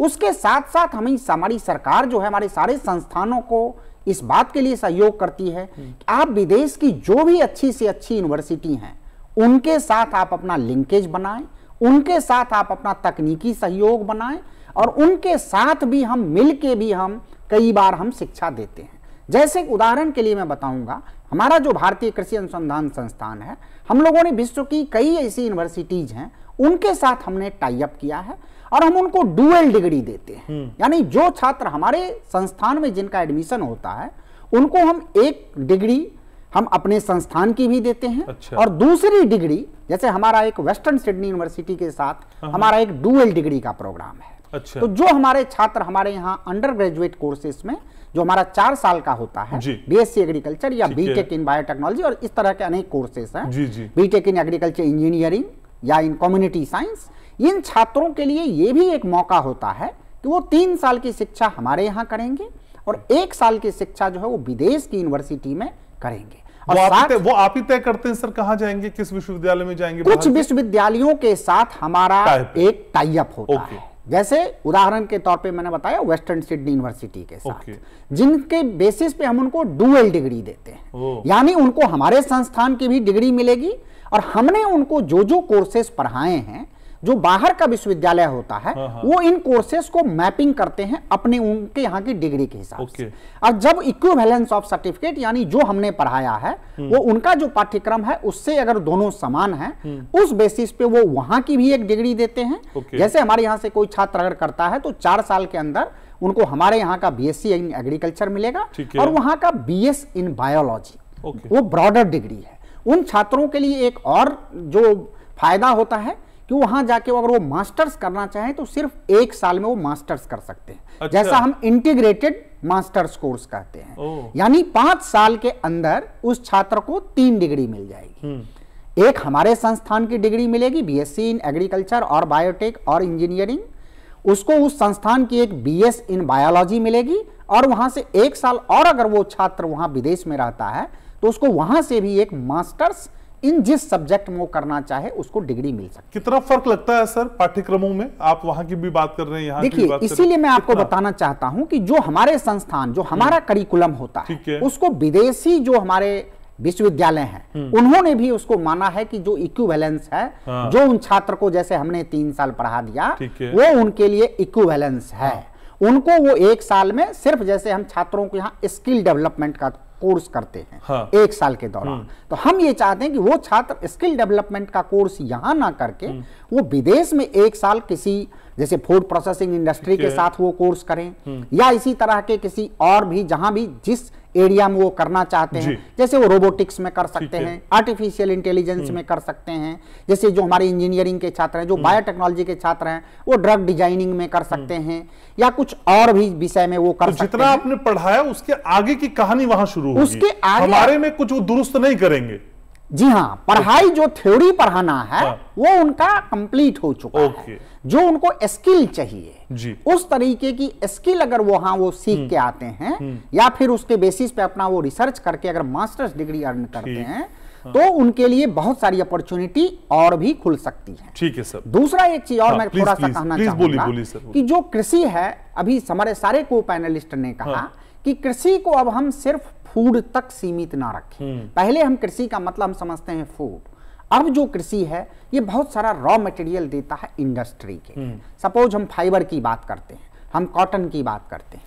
उसके साथ साथ हमें हमारी सरकार जो है हमारे सारे संस्थानों को इस बात के लिए सहयोग करती है कि आप विदेश की जो भी अच्छी से अच्छी यूनिवर्सिटी हैं उनके साथ आप अपना लिंकेज बनाएँ उनके साथ आप अपना तकनीकी सहयोग बनाएँ और उनके साथ भी हम मिल के भी हम कई बार हम शिक्षा देते हैं। जैसे उदाहरण के लिए मैं बताऊँगा हमारा जो भारतीय कृषि अनुसंधान संस्थान है हम लोगों ने विश्व की कई ऐसी यूनिवर्सिटीज हैं उनके साथ हमने टाइप किया है और हम उनको डुअल डिग्री देते हैं। यानी जो छात्र हमारे संस्थान में जिनका एडमिशन होता है उनको हम एक डिग्री हम अपने संस्थान की भी देते हैं अच्छा। और दूसरी डिग्री जैसे हमारा एक वेस्टर्न सिडनी यूनिवर्सिटी के साथ हमारा एक डुअल डिग्री का प्रोग्राम है। अच्छा। तो जो हमारे छात्र हमारे यहाँ अंडर ग्रेजुएट कोर्सेज में जो हमारा चार साल का होता है। बीएससी एग्रीकल्चर या बीटेक इन बायोटेक्नोलॉजी और इस तरह के अनेक कोर्सेज हैं। बीटेक इन एग्रीकल्चर इंजीनियरिंग या इन कम्युनिटी साइंस इन छात्रों के लिए ये भी एक मौका होता है कि वो तीन साल की शिक्षा हमारे यहाँ करेंगे और एक साल की शिक्षा जो है वो विदेश की यूनिवर्सिटी में करेंगे। और वो आप ही वो आप ही तय करते हैं सर कहा जाएँगे किस विश्वविद्यालय में जाएँगे कुछ विश्वविद्यालयों के साथ हमारा एक टाइप होता है। जैसे उदाहरण के तौर पे मैंने बताया वेस्टर्न सिडनी यूनिवर्सिटी के साथ। साथ जिनके बेसिस पे हम उनको डुअल डिग्री देते हैं। हैं यानी उनको हमारे संस्थान की भी डिग्री मिलेगी और हमने उनको जो जो कोर्सेज पढ़ाए हैं जो बाहर का विश्वविद्यालय होता है हाँ, हाँ। वो इन कोर्सेज को मैपिंग करते हैं अपने उनके यहाँ की डिग्री के हिसाब से। और जब इक्विवेलेंस ऑफ़ सर्टिफिकेट यानी जो हमने पढ़ाया है वो उनका जो पाठ्यक्रम है उससे अगर दोनों समान है उस बेसिस पे वो वहाँ की भी एक डिग्री देते हैं। जैसे हमारे यहाँ से कोई छात्र अगर करता है तो चार साल के अंदर उनको हमारे यहाँ का बीएससी इन एग्रीकल्चर मिलेगा और वहाँ का बीएस इन बायोलॉजी वो ब्रॉडर डिग्री है। उन छात्रों के लिए एक और जो फ़ायदा होता है कि वहाँ जाके अगर वो मास्टर्स करना चाहें तो सिर्फ़ एक साल में वो मास्टर्स कर सकते हैं। अच्छा। जैसा हम इंटीग्रेटेड मास्टर्स कोर्स कहते हैं। यानी पाँच साल के अंदर उस छात्र को तीन डिग्री मिल जाएगी। एक हमारे संस्थान की डिग्री मिलेगी बीएससी इन एग्रीकल्चर और बायोटेक और इंजीनियरिंग उसको उस संस्थान की एक बीएस इन बायोलॉजी मिलेगी और वहाँ से एक साल और अगर वो छात्र वहाँ विदेश में रहता है तो उसको वहाँ से भी एक मास्टर्स इन जिस सब्जेक्ट में वो करना चाहे उसको डिग्री मिल सकती कितना फ़र्क लगता है सर पाठ्यक्रमों में? आप वहाँ की भी बात कर रहे हैं देखिए इसीलिए मैं आपको बताना चाहता हूँ कि जो हमारे संस्थान जो हमारा करिकुलम होता है, है। उसको विदेशी जो हमारे विश्वविद्यालय हैं हम्म। उन्होंने भी उसको माना है कि जो इक्विवेलेंस है हाँ। जो उन छात्र को जैसे हमने तीन साल पढ़ा दिया वो उनके लिए इक्विवेलेंस है। हाँ। उनको वो एक साल में सिर्फ़ जैसे हम छात्रों को यहाँ स्किल डेवलपमेंट का कोर्स करते हैं हाँ। एक साल के दौरान। तो हम ये चाहते हैं कि वो छात्र स्किल डेवलपमेंट का कोर्स यहाँ ना करके वो विदेश में एक साल किसी जैसे फ़ूड प्रोसेसिंग इंडस्ट्री के साथ वो कोर्स करें या इसी तरह के किसी और भी जहाँ भी जिस एरिया में वो करना चाहते हैं। जैसे वो रोबोटिक्स में कर सकते हैं। आर्टिफिशियल इंटेलिजेंस में कर सकते हैं। जैसे जो हमारे इंजीनियरिंग के छात्र हैं जो बायोटेक्नोलॉजी के छात्र हैं वो ड्रग डिज़ाइनिंग में कर सकते हैं या कुछ और भी विषय में वो कर तो सकते जितना हैं। आपने पढ़ाया उसके आगे की कहानी वहाँ शुरू उसके आगे- हमारे में कुछ वो दुरुस्त नहीं करेंगे। जी हाँ पढ़ाई जो थ्योरी पढ़ाना है हाँ। वो उनका कंप्लीट हो चुका ओके। है जो उनको स्किल चाहिए जी। उस तरीके की स्किल अगर वो हाँ वो सीख के आते हैं या फिर उसके बेसिस पे अपना वो रिसर्च करके अगर मास्टर्स डिग्री अर्न करते ठीक। हैं तो उनके लिए बहुत सारी अपॉर्चुनिटी और भी खुल सकती है ठीक है सर दूसरा एक चीज़ और हाँ, मैं थोड़ा सा कहना चाहूँगा कि जो कृषि है अभी हमारे सारे को पैनलिस्ट ने कहा हाँ। कि कृषि को अब हम सिर्फ़ फ़ूड तक सीमित ना रखें। हम्म। पहले हम कृषि का मतलब हम समझते हैं फ़ूड अब जो कृषि है ये बहुत सारा रॉ मटेरियल देता है इंडस्ट्री के। हम्म। सपोज़ हम फाइबर की बात करते हैं हम कॉटन की बात करते हैं।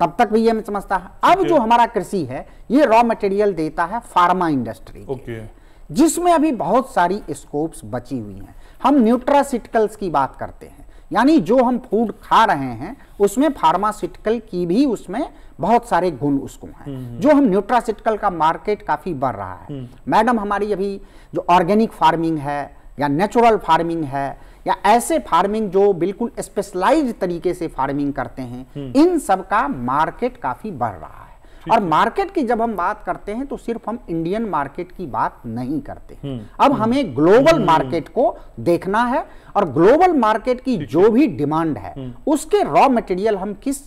तब तक भी ये मैं समझता है। अब जो हमारा कृषि है ये रॉ मटेरियल देता है फार्मा इंडस्ट्री ओके जिसमें अभी बहुत सारी स्कोप्स बची हुई हैं। हम न्यूट्रासिटिकल्स की बात करते हैं। यानी जो हम फ़ूड खा रहे हैं उसमें फार्मासिटिकल की भी उसमें बहुत सारे गुण उसको हैं। जो हम न्यूट्रासिटिकल का मार्केट काफ़ी बढ़ रहा है। मैडम हमारी अभी जो ऑर्गेनिक फ़ार्मिंग है या नेचुरल फ़ार्मिंग है या ऐसे फ़ार्मिंग जो बिल्कुल स्पेशलाइज तरीके से फ़ार्मिंग करते हैं इन सब का मार्केट काफ़ी बढ़ रहा है। और मार्केट की जब हम बात करते हैं तो सिर्फ़ हम इंडियन मार्केट की बात नहीं करते। हैं अब हमें ग्लोबल मार्केट को देखना है और ग्लोबल मार्केट की जो भी डिमांड है उसके रॉ मटेरियल हम किस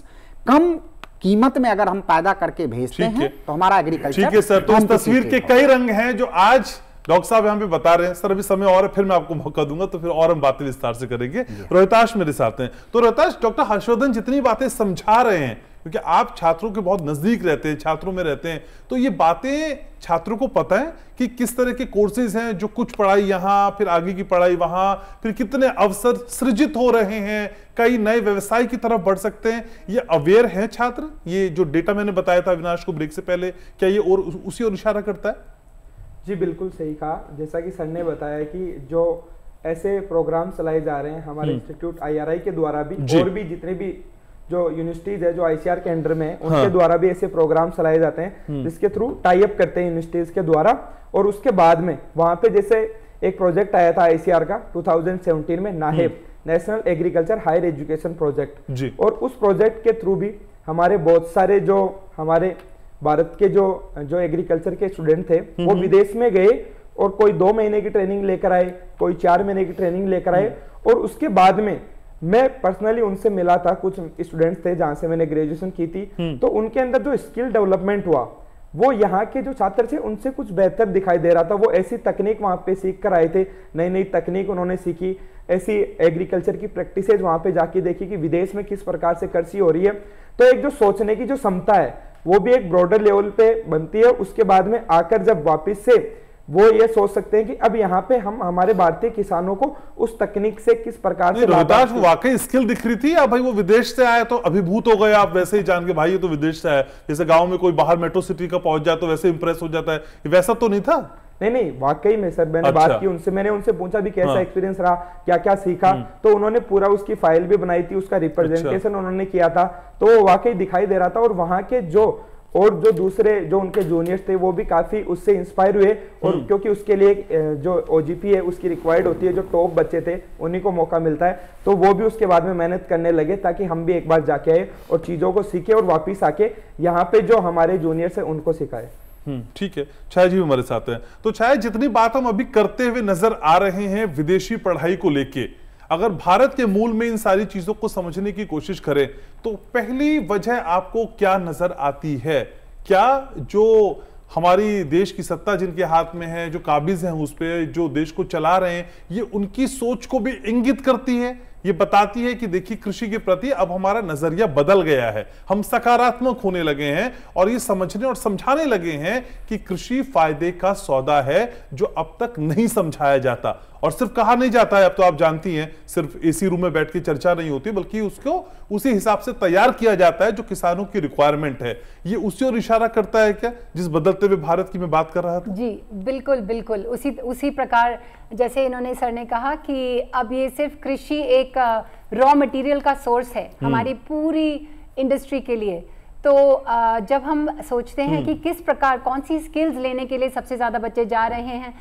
कम कीमत में अगर हम पैदा करके भेजते है। हैं। तो हमारा एग्रीकल्चर ठीक है सर तो इस तस्वीर के कई रंग हैं जो आज डॉक्टर साहब यहाँ पे बता रहे हैं। सर अभी समय और है फिर मैं आपको मौका दूँगा तो फिर और हम बातें विस्तार से करेंगे। रोहिताश मेरे साथ हैं। तो रोहिताश डॉक्टर हर्षवर्धन जितनी बातें समझा रहे हैं क्योंकि आप छात्रों के बहुत नज़दीक रहते हैं छात्रों में रहते हैं। तो ये बातें छात्रों को पता है कि किस तरह के कोर्सेज हैं जो कुछ पढ़ाई यहाँ फिर आगे की पढ़ाई वहाँ फिर कितने अवसर सृजित हो रहे हैं कई नए व्यवसाय की तरफ़ बढ़ सकते हैं। ये अवेयर हैं छात्र? ये जो डेटा मैंने बताया था अविनाश को ब्रेक से पहले क्या ये और उसी और इशारा करता है? जी बिल्कुल सही कहा। जैसा कि सर ने बताया कि जो ऐसे प्रोग्राम चलाए जा रहे हैं हमारे इंस्टीट्यूट आईआरआई के द्वारा भी और भी जितने भी जो यूनिवर्सिटीज है जो आईसीआर के अंडर में हैं, उनके हाँ। द्वारा भी ऐसे प्रोग्राम चलाए जाते हैं जिसके थ्रू टाई अप करते हैं यूनिवर्सिटीज के द्वारा। और उसके बाद में वहाँ पे जैसे एक प्रोजेक्ट आया था आईसीआर का 2017 में NAHEP national agriculture higher education project और उस प्रोजेक्ट के थ्रू भी हमारे बहुत सारे जो हमारे भारत के जो जो एग्रीकल्चर के स्टूडेंट थे वो विदेश में गए और कोई दो महीने की ट्रेनिंग लेकर आए कोई चार महीने की ट्रेनिंग लेकर आए। और उसके बाद में मैं पर्सनली उनसे मिला था कुछ स्टूडेंट्स थे जहाँ से मैंने ग्रेजुएशन की थी। तो उनके अंदर जो स्किल डेवलपमेंट हुआ वो यहाँ के जो छात्र थे उनसे कुछ बेहतर दिखाई दे रहा था। वो ऐसी तकनीक वहाँ पे सीख कर आए थे नई नई तकनीक उन्होंने सीखी ऐसी एग्रीकल्चर की प्रैक्टिसेज वहाँ पे जाके देखी कि विदेश में किस प्रकार से कृषि हो रही है। तो एक जो सोचने की जो क्षमता है वो भी एक ब्रॉडर लेवल पे बनती है। उसके बाद में आकर जब वापिस से वो ये सोच सकते हैं कि अब यहाँ पे हम हमारे भारतीय किसानों को उस तकनीक से किस प्रकार से लाभ रोहताश वाकई स्किल दिख रही थी या भाई वो विदेश से आया तो अभिभूत हो गए आप वैसे ही जान के भाई ये तो विदेश से आया जैसे गाँव में कोई बाहर मेट्रो सिटी का पहुँच जाए तो वैसे इंप्रेस हो जाता है। वैसा तो नहीं था? नहीं नहीं वाकई में सर मैंने अच्छा। बात की उनसे मैंने उनसे पूछा भी कैसा हाँ। एक्सपीरियंस रहा क्या क्या सीखा तो उन्होंने पूरा उसकी फ़ाइल भी बनाई थी उसका रिप्रेजेंटेशन अच्छा। उन्होंने किया था। तो वाकई दिखाई दे रहा था और वहाँ के जो और जो दूसरे जो उनके जूनियर्स थे वो भी काफ़ी उससे इंस्पायर हुए और हम्म। क्योंकि उसके लिए जो ओजीपी है उसकी रिक्वायर्ड होती है जो टॉप बच्चे थे उन्हीं को मौका मिलता है। तो वो भी उसके बाद में मेहनत करने लगे ताकि हम भी एक बार जाके आए और चीज़ों को सीखे और वापिस आके यहाँ पे जो हमारे जूनियर्स है उनको सिखाए। हम्म, ठीक है। छाया जी भी हमारे साथ हैं। तो छाया जितनी बात हम अभी करते हुए नज़र आ रहे हैं विदेशी पढ़ाई को लेके अगर भारत के मूल में इन सारी चीज़ों को समझने की कोशिश करें तो पहली वजह आपको क्या नज़र आती है? क्या जो हमारी देश की सत्ता जिनके हाथ में है, जो काबिज हैं उस पर जो देश को चला रहे हैं, ये उनकी सोच को भी इंगित करती है? ये बताती है कि देखिए, कृषि के प्रति अब हमारा नज़रिया बदल गया है। हम सकारात्मक होने लगे हैं और ये समझने और समझाने लगे हैं कि कृषि फ़ायदे का सौदा है जो अब तक नहीं समझाया जाता। और सिर्फ़ कहा नहीं जाता है अब तो आप जानती हैं सिर्फ़ एसी रूम में बैठ के चर्चा नहीं होती बल्कि उसको उसी हिसाब से तैयार किया जाता है जो किसानों की रिक्वायरमेंट है। ये उसी और इशारा करता है क्या जिस बदलते हुए भारत की मैं बात कर रहा था? जी बिल्कुल बिल्कुल। उसी उसी प्रकार जैसे इन्होंने सर ने कहा कि अब ये सिर्फ़ कृषि एक रॉ मटेरियल का सोर्स है हम्म। हमारी पूरी इंडस्ट्री के लिए। तो जब हम सोचते हैं कि हम्म। किस प्रकार कौन सी स्किल्स लेने के लिए सबसे ज़्यादा बच्चे जा रहे हैं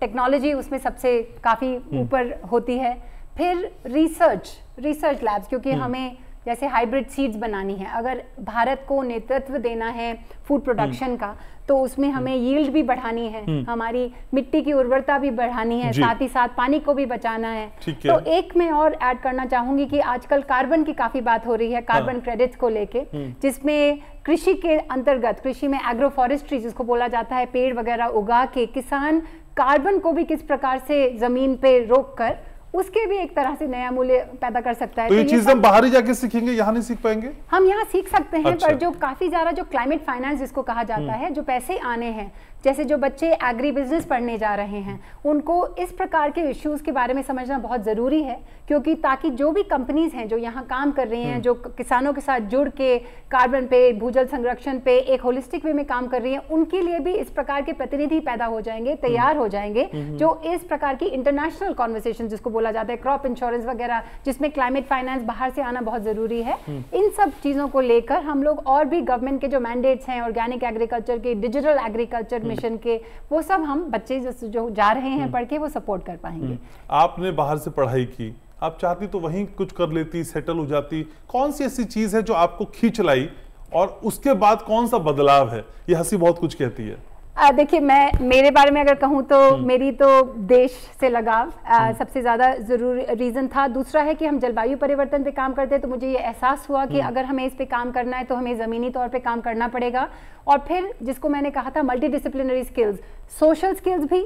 टेक्नोलॉजी हम्म। उसमें सबसे काफ़ी ऊपर होती है। फिर रिसर्च रिसर्च लैब्स क्योंकि हमें जैसे हाइब्रिड सीड्स बनानी है। अगर भारत को नेतृत्व देना है फ़ूड प्रोडक्शन का तो उसमें हमें यील्ड भी बढ़ानी है हम्म। हमारी मिट्टी की उर्वरता भी बढ़ानी है साथ ही साथ पानी को भी बचाना है तो एक मैं और ऐड करना चाहूँगी कि आजकल कार्बन की काफ़ी बात हो रही है कार्बन हाँ। क्रेडिट्स को लेके हम्म। जिसमें कृषि के अंतर्गत कृषि में एग्रो फॉरेस्ट्री जिसको बोला जाता है पेड़ वगैरह उगा के किसान कार्बन को भी किस प्रकार से ज़मीन पे रोक कर उसके भी एक तरह से नया मूल्य पैदा कर सकता है तो, तो ये चीज़ हम बाहर ही जाके सीखेंगे यहाँ नहीं सीख पाएँगे हम यहाँ सीख सकते हैं अच्छा। पर जो काफ़ी ज़्यादा जो क्लाइमेट फाइनेंस जिसको कहा जाता हम्म। है जो पैसे आने हैं जैसे जो बच्चे एग्री बिज़नेस पढ़ने जा रहे हैं उनको इस प्रकार के इश्यूज़ के बारे में समझना बहुत ज़रूरी है क्योंकि ताकि जो भी कंपनीज़ हैं जो यहाँ काम कर रही हैं हम्म। जो किसानों के साथ जुड़ के कार्बन पे भूजल संरक्षण पे एक होलिस्टिक वे में काम कर रही हैं उनके लिए भी इस प्रकार के प्रतिनिधि पैदा हो जाएँगे हम्म। तैयार हो जाएँगे हम्म, जो इस प्रकार की इंटरनेशनल कॉन्वर्सेशन जिसको बोला जाता है क्रॉप इंश्योरेंस वगैरह जिसमें क्लाइमेट फाइनेंस बाहर से आना बहुत ज़रूरी है इन सब चीज़ों को लेकर हम लोग और भी गवर्नमेंट के जो मैंडेट्स हैं ऑर्गेनिक एग्रीकल्चर के डिजिटल एग्रीकल्चर मिशन के वो सब हम बच्चे जो जा रहे हैं हम्म। पढ़ के वो सपोर्ट कर पाएँगे हम्म। आपने बाहर से पढ़ाई की आप चाहती तो वहीं कुछ कर लेती सेटल हो जाती कौन सी ऐसी चीज़ है जो आपको खींच लाई और उसके बाद कौन सा बदलाव है ये हँसी बहुत कुछ कहती है देखिए मैं मेरे बारे में अगर कहूँ तो हम्म। मेरी तो देश से लगाव हम्म। सबसे ज़्यादा ज़रूरी रीज़न था दूसरा है कि हम जलवायु परिवर्तन पे काम करते हैं तो मुझे ये एहसास हुआ कि हम्म। अगर हमें इस पे काम करना है तो हमें ज़मीनी तौर पे काम करना पड़ेगा और फिर जिसको मैंने कहा था मल्टी स्किल्स सोशल स्किल्स भी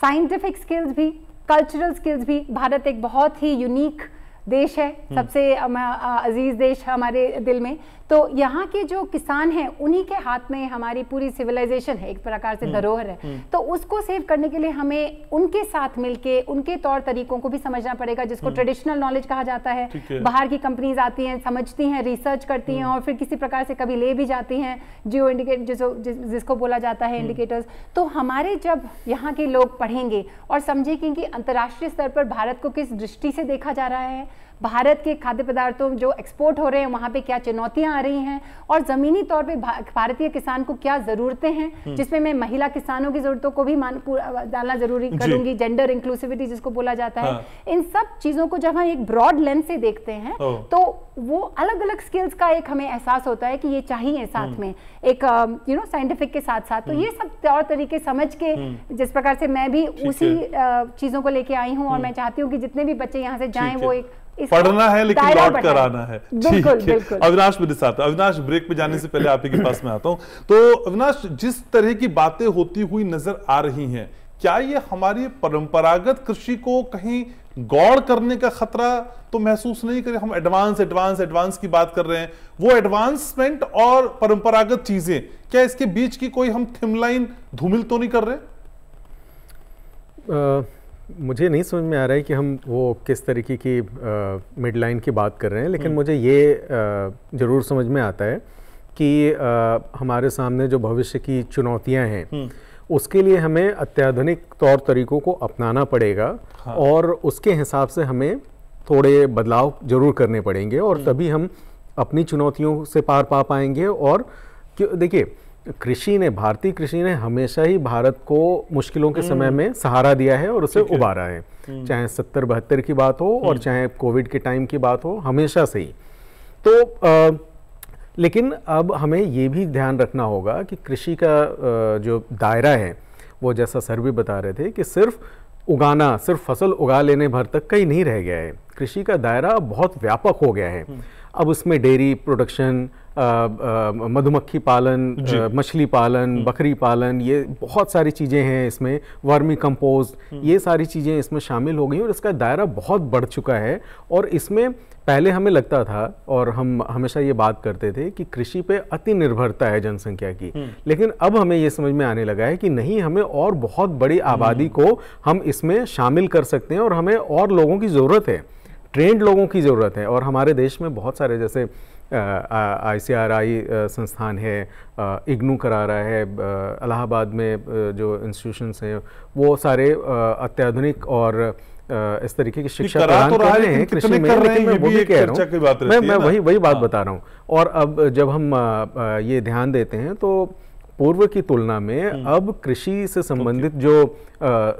साइंटिफिक स्किल्स भी कल्चरल स्किल्स भी भारत एक बहुत ही यूनिक देश है सबसे अज़ीज़ देश हमारे दिल में तो यहाँ के जो किसान हैं उन्हीं के हाथ में हमारी पूरी सिविलाइजेशन है एक प्रकार से हम्म, धरोहर है। हम्म। तो उसको सेव करने के लिए हमें उनके साथ मिलके उनके तौर तरीकों को भी समझना पड़ेगा जिसको ट्रेडिशनल हम्म। नॉलेज कहा जाता है। बाहर की कंपनीज़ आती हैं समझती हैं रिसर्च करती हैं और फिर किसी प्रकार से कभी ले भी जाती हैं जियो इंडिकेट जिसको जिसको बोला जाता है इंडिकेटर्स तो हमारे जब यहाँ के लोग पढ़ेंगे और समझेंगे कि अंतर्राष्ट्रीय स्तर पर भारत को किस दृष्टि से देखा जा रहा है भारत के खाद्य पदार्थों जो एक्सपोर्ट हो रहे हैं वहाँ पे क्या चुनौतियाँ आ रही हैं? और ज़मीनी तौर पे भारतीय किसान को क्या ज़रूरतें हैं? हम्म। जिसमें मैं महिला किसानों की ज़रूरतों को भी मान डालना ज़रूरी करूँगी जेंडर इंक्लूसिविटी जिसको बोला जाता है। हाँ। इन सब चीज़ों को जब हम एक ब्रॉड लेंस से देखते हैं तो वो अलग अलग स्किल्स का एक हमें एहसास होता है कि ये चाहिए साथ हम्म। में। एक यू नो साइंटिफिक के साथ साथ तो हम्म। ये सब तौर तरीके समझ के जिस प्रकार से मैं भी उसी चीज़ों को लेके आई हूँ और मैं चाहती हूँ कि जितने भी बच्चे यहाँ से जाएँ वो एक पढ़ना है लेकिन लौट कर आना है। ठीक है। अविनाश मेरे साथ अविनाश ब्रेक पे जाने से पहले आप ही के पास में आता हूँ। तो अविनाश जिस तरह की बातें होती हुई नज़र आ रही हैं क्या ये हमारी परंपरागत कृषि को कहीं गौड़ करने का खतरा तो महसूस नहीं करे? हम एडवांस एडवांस एडवांस की बात कर रहे हैं। वो एडवांसमेंट और परंपरागत चीज़ें क्या इसके बीच की कोई हम थिमलाइन धूमिल तो नहीं कर रहे? मुझे नहीं समझ में आ रहा है कि हम वो किस तरीके की मिड लाइन की बात कर रहे हैं लेकिन हम्म। मुझे ये ज़रूर समझ में आता है कि आ, हमारे सामने जो भविष्य की चुनौतियाँ हैं हम्म। उसके लिए हमें अत्याधुनिक तौर तरीकों को अपनाना पड़ेगा हाँ। और उसके हिसाब से हमें थोड़े बदलाव ज़रूर करने पड़ेंगे और हम्म। तभी हम अपनी चुनौतियों से पार पा पाएँगे और देखिए कृषि ने भारतीय कृषि ने हमेशा ही भारत को मुश्किलों के समय हम्म। में सहारा दिया है और उसे उबारा है हम्म। चाहे सत्तर बहत्तर की बात हो और हम्म। चाहे कोविड के टाइम की बात हो हमेशा से ही तो आ, लेकिन अब हमें ये भी ध्यान रखना होगा कि कृषि का आ, जो दायरा है वो जैसा सर भी बता रहे थे कि सिर्फ़ उगाना सिर्फ़ फ़सल उगा लेने भर तक कहीं नहीं रह गया है कृषि का दायरा बहुत व्यापक हो गया है अब उसमें डेयरी प्रोडक्शन मधुमक्खी पालन मछली पालन हम्म। बकरी पालन ये बहुत सारी चीज़ें हैं इसमें वर्मी कंपोज हम्म। ये सारी चीज़ें इसमें शामिल हो गई और इसका दायरा बहुत बढ़ चुका है और इसमें पहले हमें लगता था और हम हमेशा ये बात करते थे कि कृषि पे अति निर्भरता है जनसंख्या की हम्म। लेकिन अब हमें ये समझ में आने लगा है कि नहीं हमें और बहुत बड़ी आबादी को हम इसमें शामिल कर सकते हैं और हमें और लोगों की ज़रूरत है ट्रेंड लोगों की ज़रूरत है और हमारे देश में बहुत सारे जैसे आई सी आर आई संस्थान है इग्नू करा रहा है इलाहाबाद में जो इंस्टीट्यूशंस हैं वो सारे अत्याधुनिक और इस तरीके की शिक्षा प्रदान तो कर रहे हैं कृषि में लेकिन मैं वो भी कह रहा हूँ। मैं मैं वही वही बात हाँ। बता रहा हूँ। और अब जब हम ये ध्यान देते हैं तो पूर्व की तुलना में हम्म। अब कृषि से संबंधित जो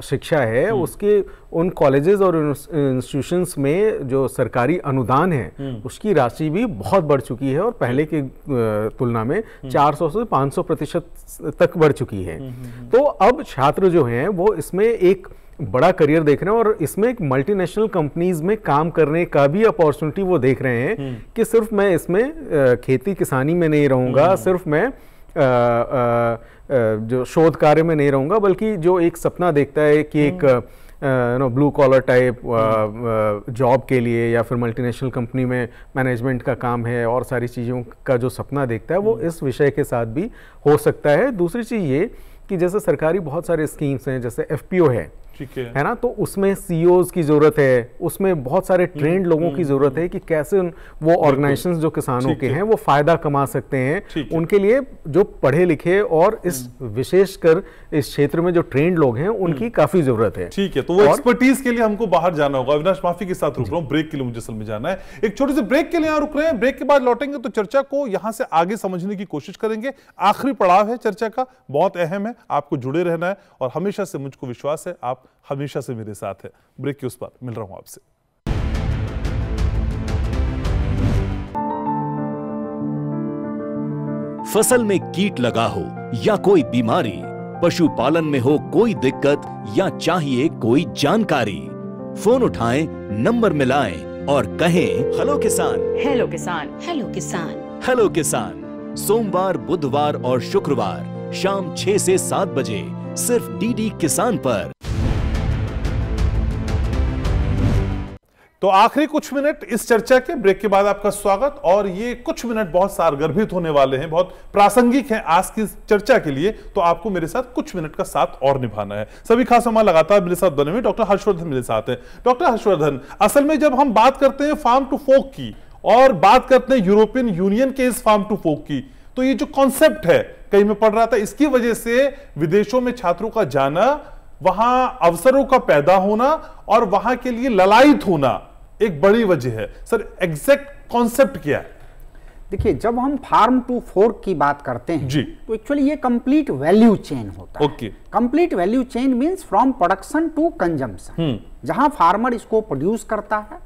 शिक्षा है हम्म। उसके उन कॉलेजेस और इंस्टीट्यूशंस में जो सरकारी अनुदान है हम्म। उसकी राशि भी बहुत बढ़ चुकी है और पहले की तुलना में 400 से 500 प्रतिशत तक बढ़ चुकी है। तो अब छात्र जो हैं वो इसमें एक बड़ा करियर देख रहे हैं और इसमें एक मल्टीनेशनल कंपनीज़ में काम करने का भी अपॉर्चुनिटी वो देख रहे हैं कि सिर्फ़ मैं इसमें खेती किसानी में नहीं रहूँगा सिर्फ़ मैं जो शोध कार्य में नहीं रहूँगा बल्कि जो एक सपना देखता है कि एक no blue collar type job के लिए या फिर मल्टीनेशनल कंपनी में मैनेजमेंट का काम है और सारी चीज़ों का जो सपना देखता है वो हम्म। इस विषय के साथ भी हो सकता है। दूसरी चीज़ ये कि जैसे सरकारी बहुत सारे स्कीम्स हैं जैसे एफपीओ है ठीक है। है ना? तो उसमें सीईओ की ज़रूरत है उसमें बहुत सारे ट्रेंड हम्म, लोगों की हम्म, ज़रूरत है कि कैसे वो ऑर्गेनाइजेशन जो किसानों के हैं। वो फ़ायदा कमा सकते हैं। उनके लिए जो पढ़े लिखे और इस हम्म। विशेषकर इस क्षेत्र में जो ट्रेंड लोग हैं उनकी काफ़ी ज़रूरत है। ठीक है तो वो एक्सपर्टीज के लिए हमको बाहर जाना होगा। अविनाश माफ़ी के साथ रुक रहा हूँ ब्रेक के लिए मुझे असल में जाना है। एक छोटे से ब्रेक के लिए यहाँ रुक रहे हैं। ब्रेक के बाद लौटेंगे तो चर्चा को यहाँ से आगे समझने की कोशिश करेंगे। आखिरी पड़ाव है चर्चा का बहुत अहम है आपको जुड़े रहना है और हमेशा से मुझको विश्वास है आप हमेशा से मेरे साथ है। ब्रेक के उस पर मिल रहा हूँ आपसे। फ़सल में कीट लगा हो या कोई बीमारी पशुपालन में हो कोई दिक्कत या चाहिए कोई जानकारी फ़ोन उठाएँ नंबर मिलाएँ और कहें हेलो किसान। हेलो किसान। हेलो किसान। हेलो किसान सोमवार बुधवार और शुक्रवार शाम 6 से 7 बजे सिर्फ़ डीडी किसान पर। तो आखिरी कुछ मिनट इस चर्चा के ब्रेक के बाद आपका स्वागत। और ये कुछ मिनट बहुत सारगर्भित होने वाले हैं, बहुत प्रासंगिक हैं आज की चर्चा के लिए तो आपको मेरे साथ कुछ मिनट का साथ और निभाना है। सभी खास हमारा लगातार मेरे साथ बने हुए डॉक्टर हर्षवर्धन मेरे साथ है। डॉक्टर हर्षवर्धन, असल में जब हम बात करते हैं फार्म टू फोक की, और बात करते हैं यूरोपियन यूनियन के इस फार्म टू फोक की तो ये जो कॉन्सेप्ट है, कहीं में पढ़ रहा था, इसकी वजह से विदेशों में छात्रों का जाना, वहाँ अवसरों का पैदा होना, और वहाँ के लिए ललायित होना एक बड़ी वजह है। सर एग्जैक्ट कॉन्सेप्ट क्या है? देखिए जब हम फार्म टू फोर्क की बात करते हैं जी। तो एक्चुअली ये कंप्लीट वैल्यू चेन होता है। Okay. Complete value chain means from production to consumption जहाँ फार्मर इसको प्रोड्यूस करता है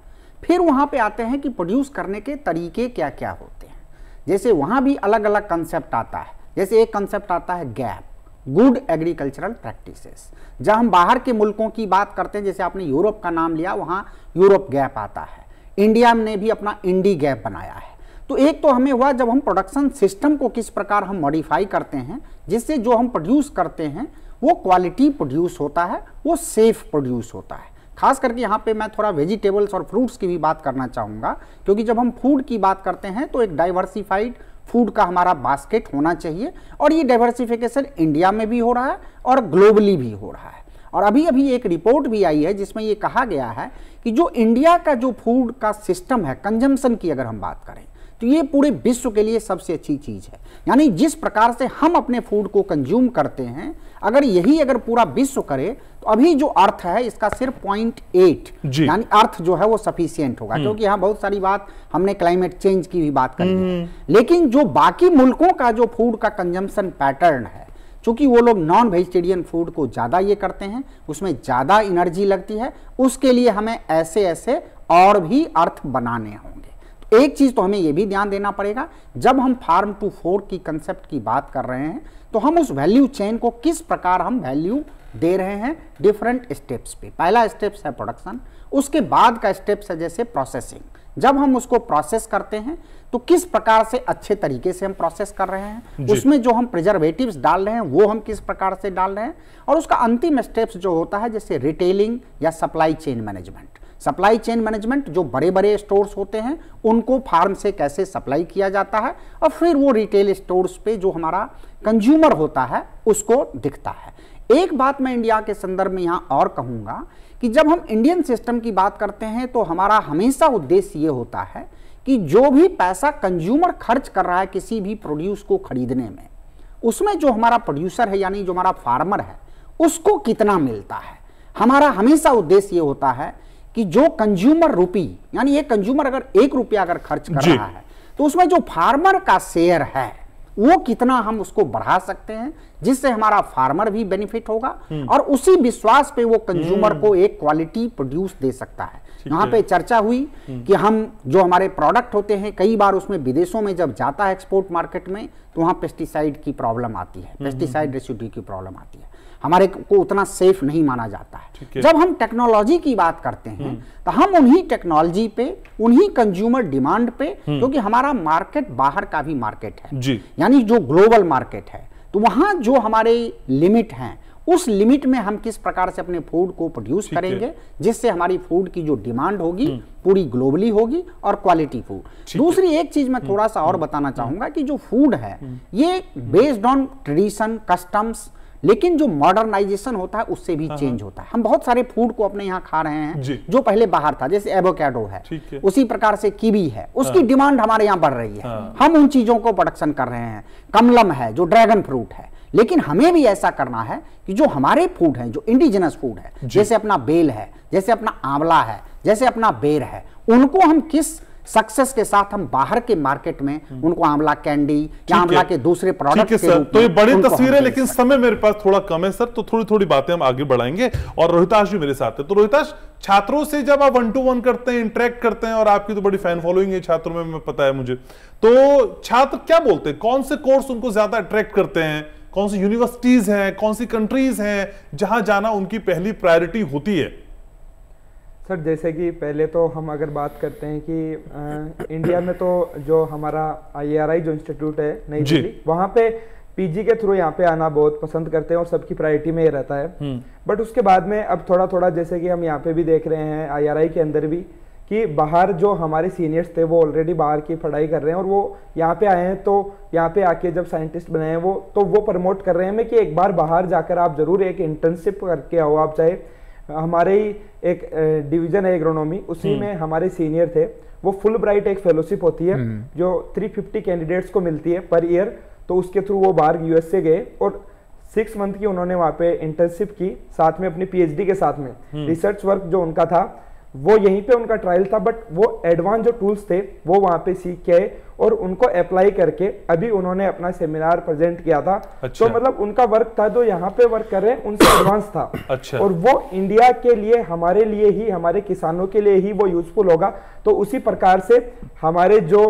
फिर वहाँ पे आते हैं कि प्रोड्यूस करने के तरीके क्या क्या होते हैं। जैसे वहाँ भी अलग अलग कंसेप्ट आता है। जैसे एक कंसेप्ट आता है गैप गुड एग्रीकल्चरल प्रैक्टिसेस जब हम बाहर के मुल्कों की बात करते हैं, जैसे आपने यूरोप का नाम लिया, वहाँ यूरोप गैप आता है। इंडिया ने भी अपना इंडी गैप बनाया है। तो एक तो हमें हुआ, जब हम प्रोडक्शन सिस्टम को किस प्रकार हम मॉडिफाई करते हैं, जिससे जो हम प्रोड्यूस करते हैं, वो क्वालिटी प्रोड्यूस होता है, वो सेफ़ प्रोड्यूस होता है। खास करके यहाँ पे मैं थोड़ा वेजिटेबल्स और फ्रूट्स की भी बात करना चाहूँगा, क्योंकि जब हम फ़ूड की बात करते हैं तो एक डाइवर्सिफाइड फ़ूड का हमारा बास्केट होना चाहिए और ये डाइवर्सिफिकेशन इंडिया में भी हो रहा है और ग्लोबली भी हो रहा है। और अभी अभी एक रिपोर्ट भी आई है जिसमें ये कहा गया है कि जो इंडिया का जो फ़ूड का सिस्टम है कंजम्पशन की अगर हम बात करें तो ये पूरे विश्व के लिए सबसे अच्छी चीज़ है। यानी जिस प्रकार से हम अपने फ़ूड को कंज्यूम करते हैं अगर यही अगर पूरा विश्व करे तो अभी जो अर्थ है इसका सिर्फ़ पॉइंट एट यानी अर्थ जो है वो सफिशियंट होगा। हम्म। क्योंकि यहाँ बहुत सारी बात हमने क्लाइमेट चेंज की भी बात करी है। हम्म। लेकिन जो बाकी मुल्कों का जो फ़ूड का कंजम्पशन पैटर्न है चूँकि वो लोग नॉन वेजिटेरियन फ़ूड को ज़्यादा ये करते हैं उसमें ज़्यादा एनर्जी लगती है उसके लिए हमें ऐसे ऐसे और भी अर्थ बनाने तो एक चीज़ तो हमें ये भी ध्यान देना पड़ेगा जब हम फार्म टू फोर की कंसेप्ट की बात कर रहे हैं तो हम उस वैल्यू चेन को किस प्रकार हम वैल्यू दे रहे हैं डिफरेंट स्टेप्स पे। पहला स्टेप्स है प्रोडक्शन उसके बाद का स्टेप्स है जैसे प्रोसेसिंग जब हम उसको प्रोसेस करते हैं तो किस प्रकार से अच्छे तरीके से हम प्रोसेस कर रहे हैं उसमें जो हम प्रिजर्वेटिव्स डाल रहे हैं वो हम किस प्रकार से डाल रहे हैं और उसका अंतिम स्टेप्स जो होता है जैसे रिटेलिंग या supply chain management supply chain management, जो बड़े बड़े स्टोर्स होते हैं, उनको फार्म से कैसे सप्लाई किया जाता है और फिर वो रिटेल स्टोर्स पे जो हमारा कंज्यूमर होता है, उसको दिखता है। एक बात मैं इंडिया के संदर्भ में यहाँ और कहूँगा कि जब हम इंडियन सिस्टम की बात करते हैं तो हमारा हमेशा उद्देश्य ये होता है कि जो भी पैसा कंज्यूमर खर्च कर रहा है किसी भी प्रोड्यूस को खरीदने में, उसमें जो हमारा प्रोड्यूसर है, यानी जो हमारा फार्मर है, उसको कितना मिलता है? हमारा हमेशा उद्देश्य ये होता है कि जो कंज्यूमर रुपी यानी एक कंज्यूमर अगर एक रुपया अगर खर्च कर रहा है तो उसमें जो फार्मर का शेयर है वो कितना हम उसको बढ़ा सकते हैं जिससे हमारा फार्मर भी बेनिफिट होगा और उसी विश्वास पे वो कंज्यूमर को एक क्वालिटी प्रोड्यूस दे सकता है। यहाँ पे चर्चा हुई कि हम जो हमारे प्रोडक्ट होते हैं कई बार उसमें विदेशों में जब जाता है एक्सपोर्ट मार्केट में तो वहाँ पेस्टिसाइड की प्रॉब्लम आती है पेस्टिसाइड रेसिड्यू की प्रॉब्लम आती है। हमारे को उतना सेफ़ नहीं माना जाता है। जब हम टेक्नोलॉजी की बात करते हैं तो हम उन्हीं टेक्नोलॉजी पे उन्हीं कंज्यूमर डिमांड पे क्योंकि हमारा मार्केट बाहर का भी मार्केट है। यानी जो ग्लोबल मार्केट है तो वहाँ जो हमारे लिमिट हैं उस लिमिट में हम किस प्रकार से अपने फ़ूड को प्रोड्यूस करेंगे जिससे हमारी फ़ूड की जो डिमांड होगी पूरी ग्लोबली होगी और क्वालिटी फ़ूड दूसरी एक चीज़ मैं थोड़ा सा और बताना चाहूँगा कि जो फ़ूड है ये बेस्ड ऑन ट्रेडिशन कस्टम्स लेकिन जो मॉडर्नाइजेशन होता है उससे भी चेंज हाँ, होता है। हम बहुत सारे फ़ूड को अपने यहाँ खा रहे हैं जो। पहले बाहर था जैसे एवोकेडो है, है। उसी प्रकार से कीवी है उसकी हाँ। डिमांड हमारे यहाँ बढ़ रही है। हाँ। हम उन चीज़ों को प्रोडक्शन कर रहे हैं कमलम है जो ड्रैगन फ्रूट है। लेकिन हमें भी ऐसा करना है कि जो हमारे फ़ूड है जो इंडिजिनस फ़ूड है जैसे अपना बेल है जैसे अपना आंवला है जैसे अपना बेर है उनको हम किस सक्सेस के साथ हम बाहर के मार्केट में उनको आंवला कैंडी या आंवला के दूसरे प्रोडक्ट के सर तो ये बड़ी तस्वीर है लेकिन समय मेरे पास थोड़ा कम है सर तो थोड़ी थोड़ी बातें हम आगे बढ़ाएँगे। और रोहिताश भी मेरे साथ है। तो रोहिताश छात्रों से जब आप वन टू वन करते हैं इंटरेक्ट करते हैं और आपकी तो बड़ी फ़ैन फॉलोइंग है छात्रों में पता है मुझे। तो छात्र क्या बोलते हैं? कौन से कोर्स उनको ज़्यादा अट्रैक्ट करते हैं? कौन सी यूनिवर्सिटीज हैं? कौन सी कंट्रीज़ हैं? जहाँ जाना उनकी पहली प्रायोरिटी होती है? सर जैसे कि पहले तो हम अगर बात करते हैं कि आ, इंडिया में तो जो हमारा आई जो इंस्टीट्यूट है नई दिल्ली वहाँ पे पीजी के थ्रू यहाँ पे आना बहुत पसंद करते हैं और सबकी प्रायोरिटी में ये रहता है बट हम्म। उसके बाद में अब थोड़ा थोड़ा जैसे कि हम यहाँ पे भी देख रहे हैं आई के अंदर भी कि बाहर जो हमारे सीनियर्स थे वो ऑलरेडी बाहर की पढ़ाई कर रहे हैं और वो यहाँ पे आए हैं तो यहाँ पे आके जब साइंटिस्ट बने हैं वो तो वो प्रमोट कर रहे हैं मैं कि एक बार बाहर जाकर आप ज़रूर एक इंटर्नशिप करके आओ आप चाहे हमारे ही एक डिवीज़न है एग्रोनॉमी उसी हम्म। में हमारे सीनियर थे वो फुल ब्राइट एक फेलोशिप होती है हम्म। जो 350 कैंडिडेट्स को मिलती है पर ईयर तो उसके थ्रू वो बाहर यूएसए गए और सिक्स मंथ की उन्होंने वहाँ पे इंटर्नशिप की साथ में अपनी पीएचडी के साथ में रिसर्च हम्म। वर्क जो उनका था वो यहीं पे उनका ट्रायल था बट वो एडवांस जो टूल्स थे वो वहाँ पे सीख के आए और उनको अप्लाई करके अभी उन्होंने अपना सेमिनार प्रेजेंट किया था अच्छा। तो मतलब उनका वर्क था जो यहाँ पे वर्क कर रहे हैं उनसे एडवांस था अच्छा। और वो इंडिया के लिए हमारे लिए ही हमारे किसानों के लिए ही वो यूजफुल होगा तो उसी प्रकार से हमारे जो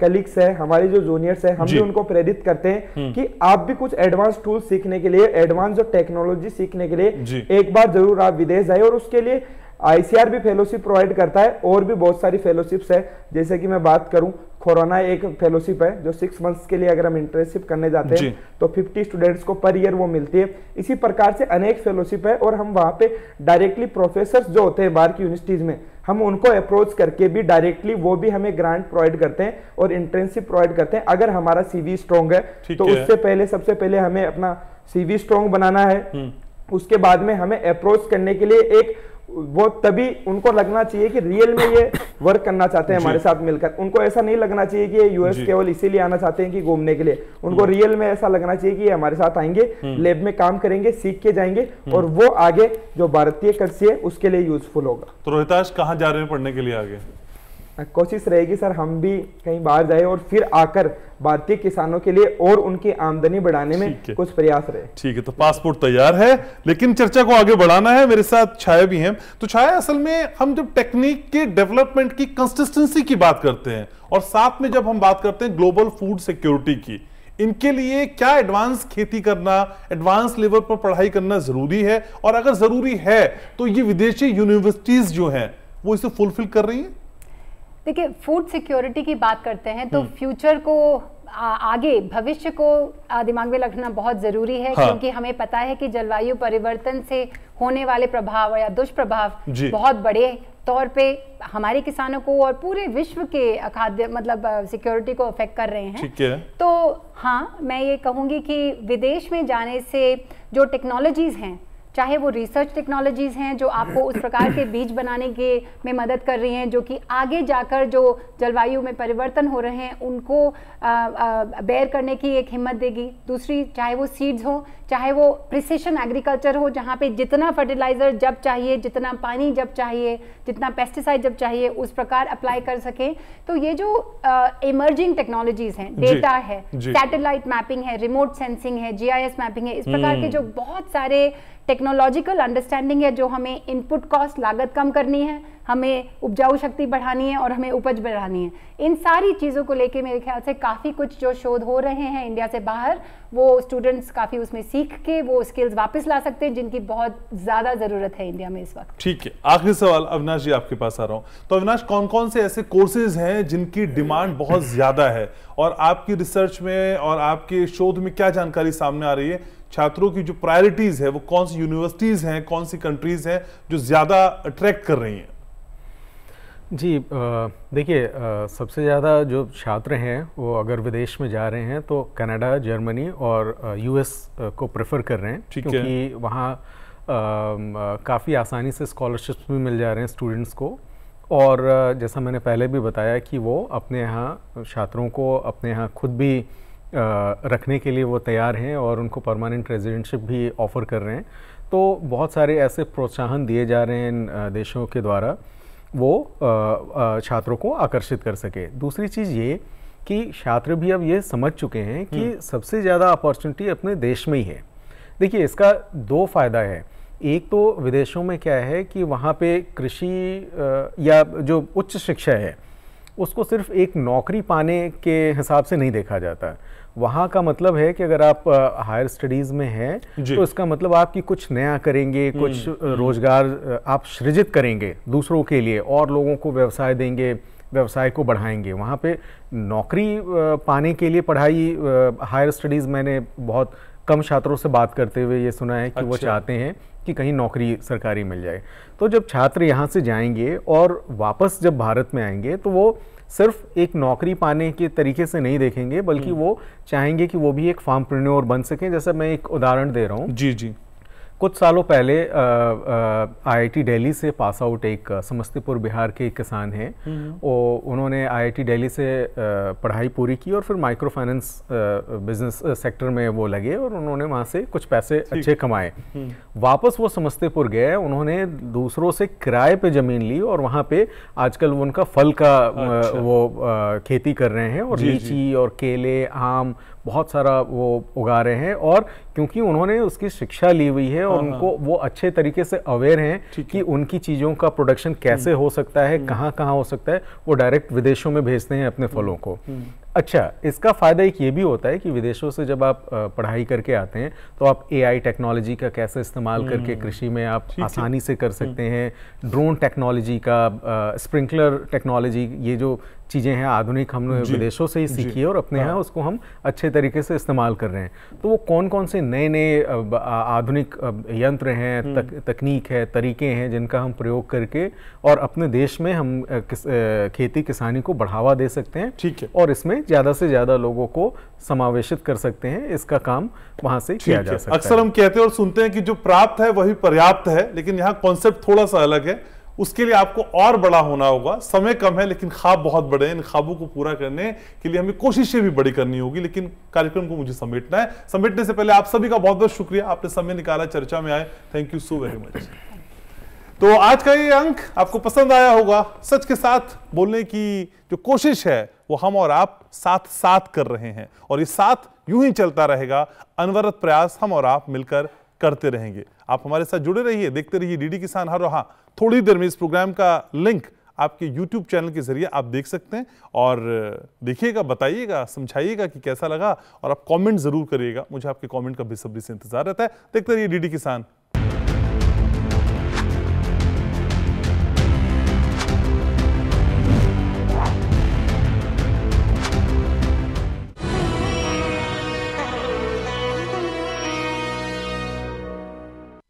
कलीग्स है हमारे जो जूनियर्स है हम भी उनको प्रेरित करते हैं हम्म। कि आप भी कुछ एडवांस टूल सीखने के लिए एडवांस जो टेक्नोलॉजी सीखने के लिए एक बार ज़रूर आप विदेश जाए और उसके लिए आईसीआर भी फेलोशिप प्रोवाइड करता है और भी बहुत सारी फेलोशिप्स है। जैसे कि मैं बात करूँ कोरोना एक फेलोशिप है जो सिक्स मंथ्स के लिए अगर हम इंटर्नशिप करने जाते हैं तो 50 स्टूडेंट्स को पर ईयर वो मिलती है। इसी प्रकार से अनेक फेलोशिप है और हम वहाँ पे डायरेक्टली प्रोफेसर जो होते हैं बाहर की यूनिवर्सिटीज में हम उनको अप्रोच करके भी डायरेक्टली वो भी हमें ग्रांट प्रोवाइड करते हैं और इंटर्नशिप प्रोवाइड करते हैं। अगर हमारा सीवी स्ट्रॉन्ग है तो उससे पहले सबसे पहले हमें अपना सीवी स्ट्रॉन्ग बनाना है। हम्म। उसके बाद में हमें अप्रोच करने के लिए एक वो तभी उनको लगना चाहिए कि रियल में ये वर्क करना चाहते हैं हमारे साथ मिलकर उनको ऐसा नहीं लगना चाहिए कि ये यूएस केवल इसीलिए आना चाहते हैं कि घूमने के लिए उनको रियल। में ऐसा लगना चाहिए कि ये हमारे साथ आएँगे लेब हम्म। में काम करेंगे सीख के जाएँगे हम्म। और वो आगे जो भारतीय कृषि है उसके लिए यूजफुल होगा तो रोहिताश कहाँ जा रहे हैं पढ़ने के लिए आगे कोशिश रहेगी सर हम भी कहीं बाहर जाए और फिर आकर भारतीय किसानों के लिए और उनकी आमदनी बढ़ाने में कुछ प्रयास रहे। ठीक है तो पासपोर्ट तैयार है लेकिन चर्चा को आगे बढ़ाना है। मेरे साथ छाया भी हैं। तो छाया असल में हम जब टेक्निक के डेवलपमेंट की कंसिस्टेंसी की बात करते हैं और साथ में जब हम बात करते हैं ग्लोबल फ़ूड सिक्योरिटी की इनके लिए क्या एडवांस खेती करना एडवांस लेवल पर पढ़ाई करना ज़रूरी है? और अगर ज़रूरी है तो ये विदेशी यूनिवर्सिटीज जो हैं वो इसे फुलफिल कर रही हैं? देखिए फ़ूड सिक्योरिटी की बात करते हैं तो फ्यूचर को आ, आगे भविष्य को दिमाग में रखना बहुत ज़रूरी है हाँ। क्योंकि हमें पता है कि जलवायु परिवर्तन से होने वाले प्रभाव या दुष्प्रभाव बहुत बड़े तौर पे हमारे किसानों को और पूरे विश्व के खाद्य मतलब सिक्योरिटी को अफेक्ट कर रहे हैं। ठीक है। तो हाँ मैं ये कहूँगी कि विदेश में जाने से जो टेक्नोलॉजीज़ हैं चाहे वो रिसर्च टेक्नोलॉजीज़ हैं जो आपको उस प्रकार के बीज बनाने के में मदद कर रही हैं जो कि आगे जाकर जो जलवायु में परिवर्तन हो रहे हैं उनको बेयर करने की एक हिम्मत देगी। दूसरी चाहे वो सीड्स हो चाहे वो प्रिसिशन एग्रीकल्चर हो जहाँ पे जितना फर्टिलाइज़र जब चाहिए जितना पानी जब चाहिए जितना पेस्टिसाइड जब चाहिए उस प्रकार अप्लाई कर सकें। तो ये जो इमर्जिंग टेक्नोलॉजीज़ हैं डेटा है सैटेलाइट मैपिंग है रिमोट सेंसिंग है जीआईएस मैपिंग है इस प्रकार के जो बहुत सारे टेक्नोलॉजिकल अंडरस्टैंडिंग है जो हमें इनपुट कॉस्ट लागत कम करनी है, हमें उपजाऊ शक्ति बढ़ानी है और हमें उपज बढ़ानी है। इन सारी चीज़ों को लेके मेरे ख्याल से काफ़ी कुछ जो शोध हो रहे हैं इंडिया से बाहर, वो स्टूडेंट्स काफ़ी उसमें सीख के वो स्किल्स वापस ला सकते हैं, जिनकी बहुत ज़्यादा ज़रूरत है इंडिया में इस वक्त। ठीक है, आखिरी सवाल, अविनाश जी आपके पास आ रहा हूँ। तो अविनाश कौन कौन से ऐसे कोर्सेज हैं जिनकी डिमांड बहुत ज़्यादा है? और आपकी रिसर्च में और आपके शोध में क्या जानकारी सामने आ रही है? छात्रों की जो प्रायोरिटीज है वो कौन सी यूनिवर्सिटीज हैं कौन सी कंट्रीज़ हैं जो ज़्यादा अट्रैक्ट कर रही हैं? जी देखिए सबसे ज़्यादा जो छात्र हैं वो अगर विदेश में जा रहे हैं तो कनाडा जर्मनी और यूएस को प्रेफर कर रहे हैं। है। क्योंकि वहाँ काफ़ी आसानी से स्कॉलरशिप्स भी मिल जा रहे हैं स्टूडेंट्स को। और जैसा मैंने पहले भी बताया कि वो अपने यहाँ छात्रों को अपने यहाँ खुद भी रखने के लिए वो तैयार हैं और उनको परमानेंट रेजिडेंटशिप भी ऑफ़र कर रहे हैं। तो बहुत सारे ऐसे प्रोत्साहन दिए जा रहे हैं इन देशों के द्वारा वो छात्रों को आकर्षित कर सके। दूसरी चीज़ ये कि छात्र भी अब ये समझ चुके हैं कि सबसे ज़्यादा अपॉर्चुनिटी अपने देश में ही है। देखिए इसका दो फ़ायदा है। एक तो विदेशों में क्या है कि वहाँ पे कृषि या जो उच्च शिक्षा है उसको सिर्फ़ एक नौकरी पाने के हिसाब से नहीं देखा जाता। वहाँ का मतलब है कि अगर आप हायर स्टडीज़ में हैं तो इसका मतलब आपकी कुछ नया करेंगे कुछ रोज़गार आप सृजित करेंगे दूसरों के लिए और लोगों को व्यवसाय देंगे व्यवसाय को बढ़ाएँगे वहाँ पे नौकरी पाने के लिए पढ़ाई हायर स्टडीज़ मैंने बहुत कम छात्रों से बात करते हुए ये सुना है कि अच्छा। वो। चाहते हैं कि कहीं नौकरी सरकारी मिल जाए तो जब छात्र यहाँ से जाएँगे और वापस जब भारत में आएँगे तो वो सिर्फ़ एक नौकरी पाने के तरीके से नहीं देखेंगे बल्कि वो चाहेंगे कि वो भी एक फार्म प्रन्योर बन सकें। जैसा मैं एक उदाहरण दे रहा हूँ। जी जी। कुछ सालों पहले आईआईटी दिल्ली से पास आउट एक समस्तीपुर बिहार के एक किसान हैं। वो उन्होंने आईआईटी दिल्ली से पढ़ाई पूरी की और फिर माइक्रो फाइनेंस बिज़नेस सेक्टर में वो लगे और उन्होंने वहाँ से कुछ पैसे अच्छे कमाए। वापस वो समस्तीपुर गए उन्होंने दूसरों से किराए पे ज़मीन ली और वहाँ पे आजकल उनका फल का अच्छा। वो खेती कर रहे हैं और। लीची और केले आम बहुत सारा वो उगा रहे हैं और क्योंकि उन्होंने उसकी शिक्षा ली हुई है और उनको वो अच्छे तरीके से अवेयर हैं कि उनकी चीज़ों का प्रोडक्शन कैसे हो सकता है कहाँ कहाँ हो सकता है वो डायरेक्ट विदेशों में भेजते हैं अपने फलों को। अच्छा इसका फ़ायदा एक ये भी होता है कि विदेशों से जब आप पढ़ाई करके आते हैं तो आप एआई टेक्नोलॉजी का कैसे इस्तेमाल करके कृषि में आप आसानी से कर सकते हैं ड्रोन टेक्नोलॉजी का स्प्रिंकलर टेक्नोलॉजी ये जो चीज़ें हैं आधुनिक हमने विदेशों से ही सीखी है और अपने यहाँ उसको हम अच्छे तरीके से इस्तेमाल कर रहे हैं। तो वो कौन कौन से नए नए आधुनिक यंत्र हैं तक, तकनीक है तरीके हैं जिनका हम प्रयोग करके और अपने देश में हम किस, खेती किसानी को बढ़ावा दे सकते हैं ठीक है। और इसमें ज़्यादा से ज़्यादा लोगों को समावेशित कर सकते हैं इसका काम वहाँ से किया जा है। सकता अक्सर हम कहते हैं और सुनते हैं कि जो प्राप्त है वही पर्याप्त है लेकिन यहाँ कॉन्सेप्ट थोड़ा सा अलग है। उसके लिए आपको और बड़ा होना होगा। समय कम है, लेकिन ख्वाब बहुत बड़े हैं। इन ख्वाबों को पूरा करने के लिए हमें कोशिशें भी बड़ी करनी होगी, लेकिन कार्यक्रम को मुझे समेटना है। समेटने से पहले आप सभी का बहुत बहुत शुक्रिया। आपने समय निकाला, चर्चा में आए। Thank you so very much तो आज का ये अंक आपको पसंद आया होगा। सच के साथ बोलने की जो कोशिश है, वो हम और आप साथ साथ कर रहे हैं। और ये साथ यूँ ही चलता रहेगा। अनवरत प्रयास हम और आप मिलकर करते रहेंगे। आप हमारे साथ जुड़े रहिए, देखते रहिए डीडी किसान हर। रहा थोड़ी देर में इस प्रोग्राम का लिंक आपके YouTube चैनल के ज़रिए आप देख सकते हैं और देखिएगा, बताइएगा, समझाइएगा कि कैसा लगा और आप कमेंट ज़रूर करिएगा। मुझे आपके कमेंट का बेसब्री से इंतज़ार रहता है। देखते रहिए डीडी किसान।